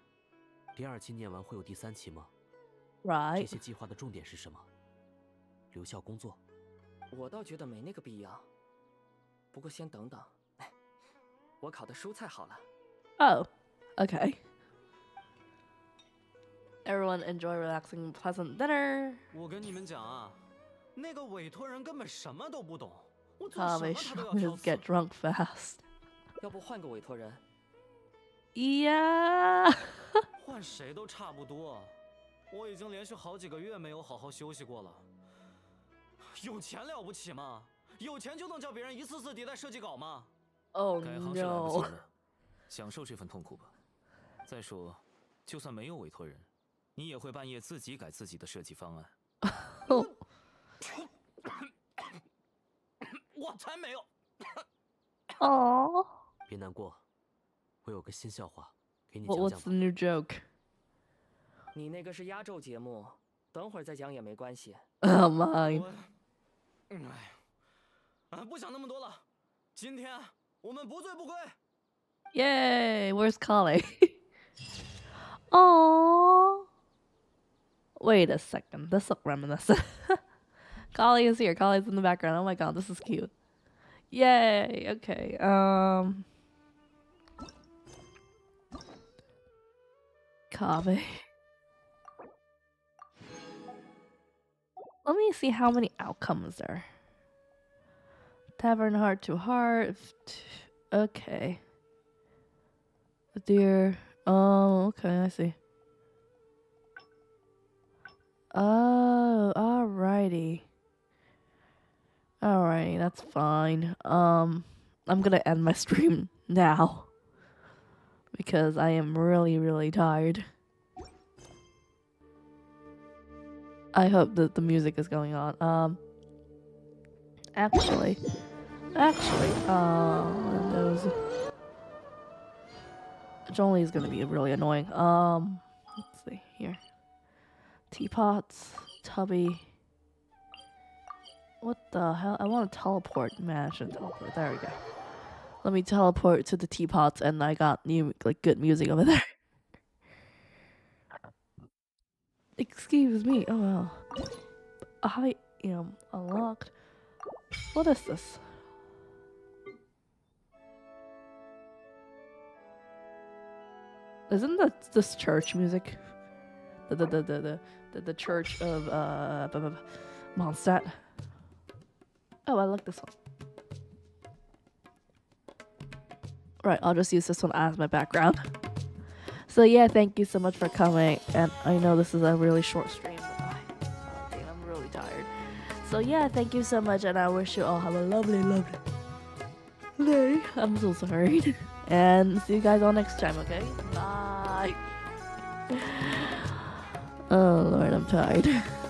第二期念完会有第三期吗？这 Right. 些计划的重点是什么？留校工作。我倒觉得没那个必要。不过先等等，哎，我烤的蔬菜好了。 Oh. Okay. Everyone enjoy relaxing, pleasant dinner. 我跟你们讲啊， 那个委托人根本什么都不懂，我做什么他都要 get。drunk fast. 要不换个委托人？Yeah. 换谁都差不多。我已经连续好几个月没有好好休息过了。有钱了不起吗？有钱就能叫别人一次次迭代设计稿吗？Oh 改行是来不及 no. 了，享受这份痛苦吧。再说，就算没有委托人，你也会半夜自己改自己的设计方案。Oh. 我才没有。Aww. 别难过，我有个新笑话给你 What, 讲 what's the。new joke? 你那个是压轴节目，等会儿再讲也没关系。Oh my. 哎，啊，不想那么多了。今天我们不醉不归。Yay! Where's Kale? Aww. Wait a second. This look reminiscent. Collei is here. Collei's in the background. Oh my god, this is cute. Yay! Okay. Um. Kaveh. Let me see how many outcomes there. Tavern heart to heart. Okay. Dear. Oh, okay, I see. Oh, alrighty. Alrighty, that's fine. Um, I'm gonna end my stream now. Because I am really, really tired. I hope that the music is going on. Um, actually, actually, um, Windows. Which only is to be really annoying. Um, let's see here. Teapots, tubby. What the hell? I want to teleport. Man, I shouldn't teleport. There we go. Let me teleport to the teapots, and I got new, like, good music over there. Excuse me. Oh well. I am unlocked. What is this? Isn't that this church music? The the the the the, the, church of uh Mondstadt. Oh, I like this one. Right, I'll just use this one as my background. So yeah, thank you so much for coming. And I know this is a really short stream, but think oh, I'm really tired. So yeah, thank you so much, and I wish you all have a lovely, lovely day. I'm so sorry. And see you guys all next time, okay? Bye. Oh lord, I'm tired.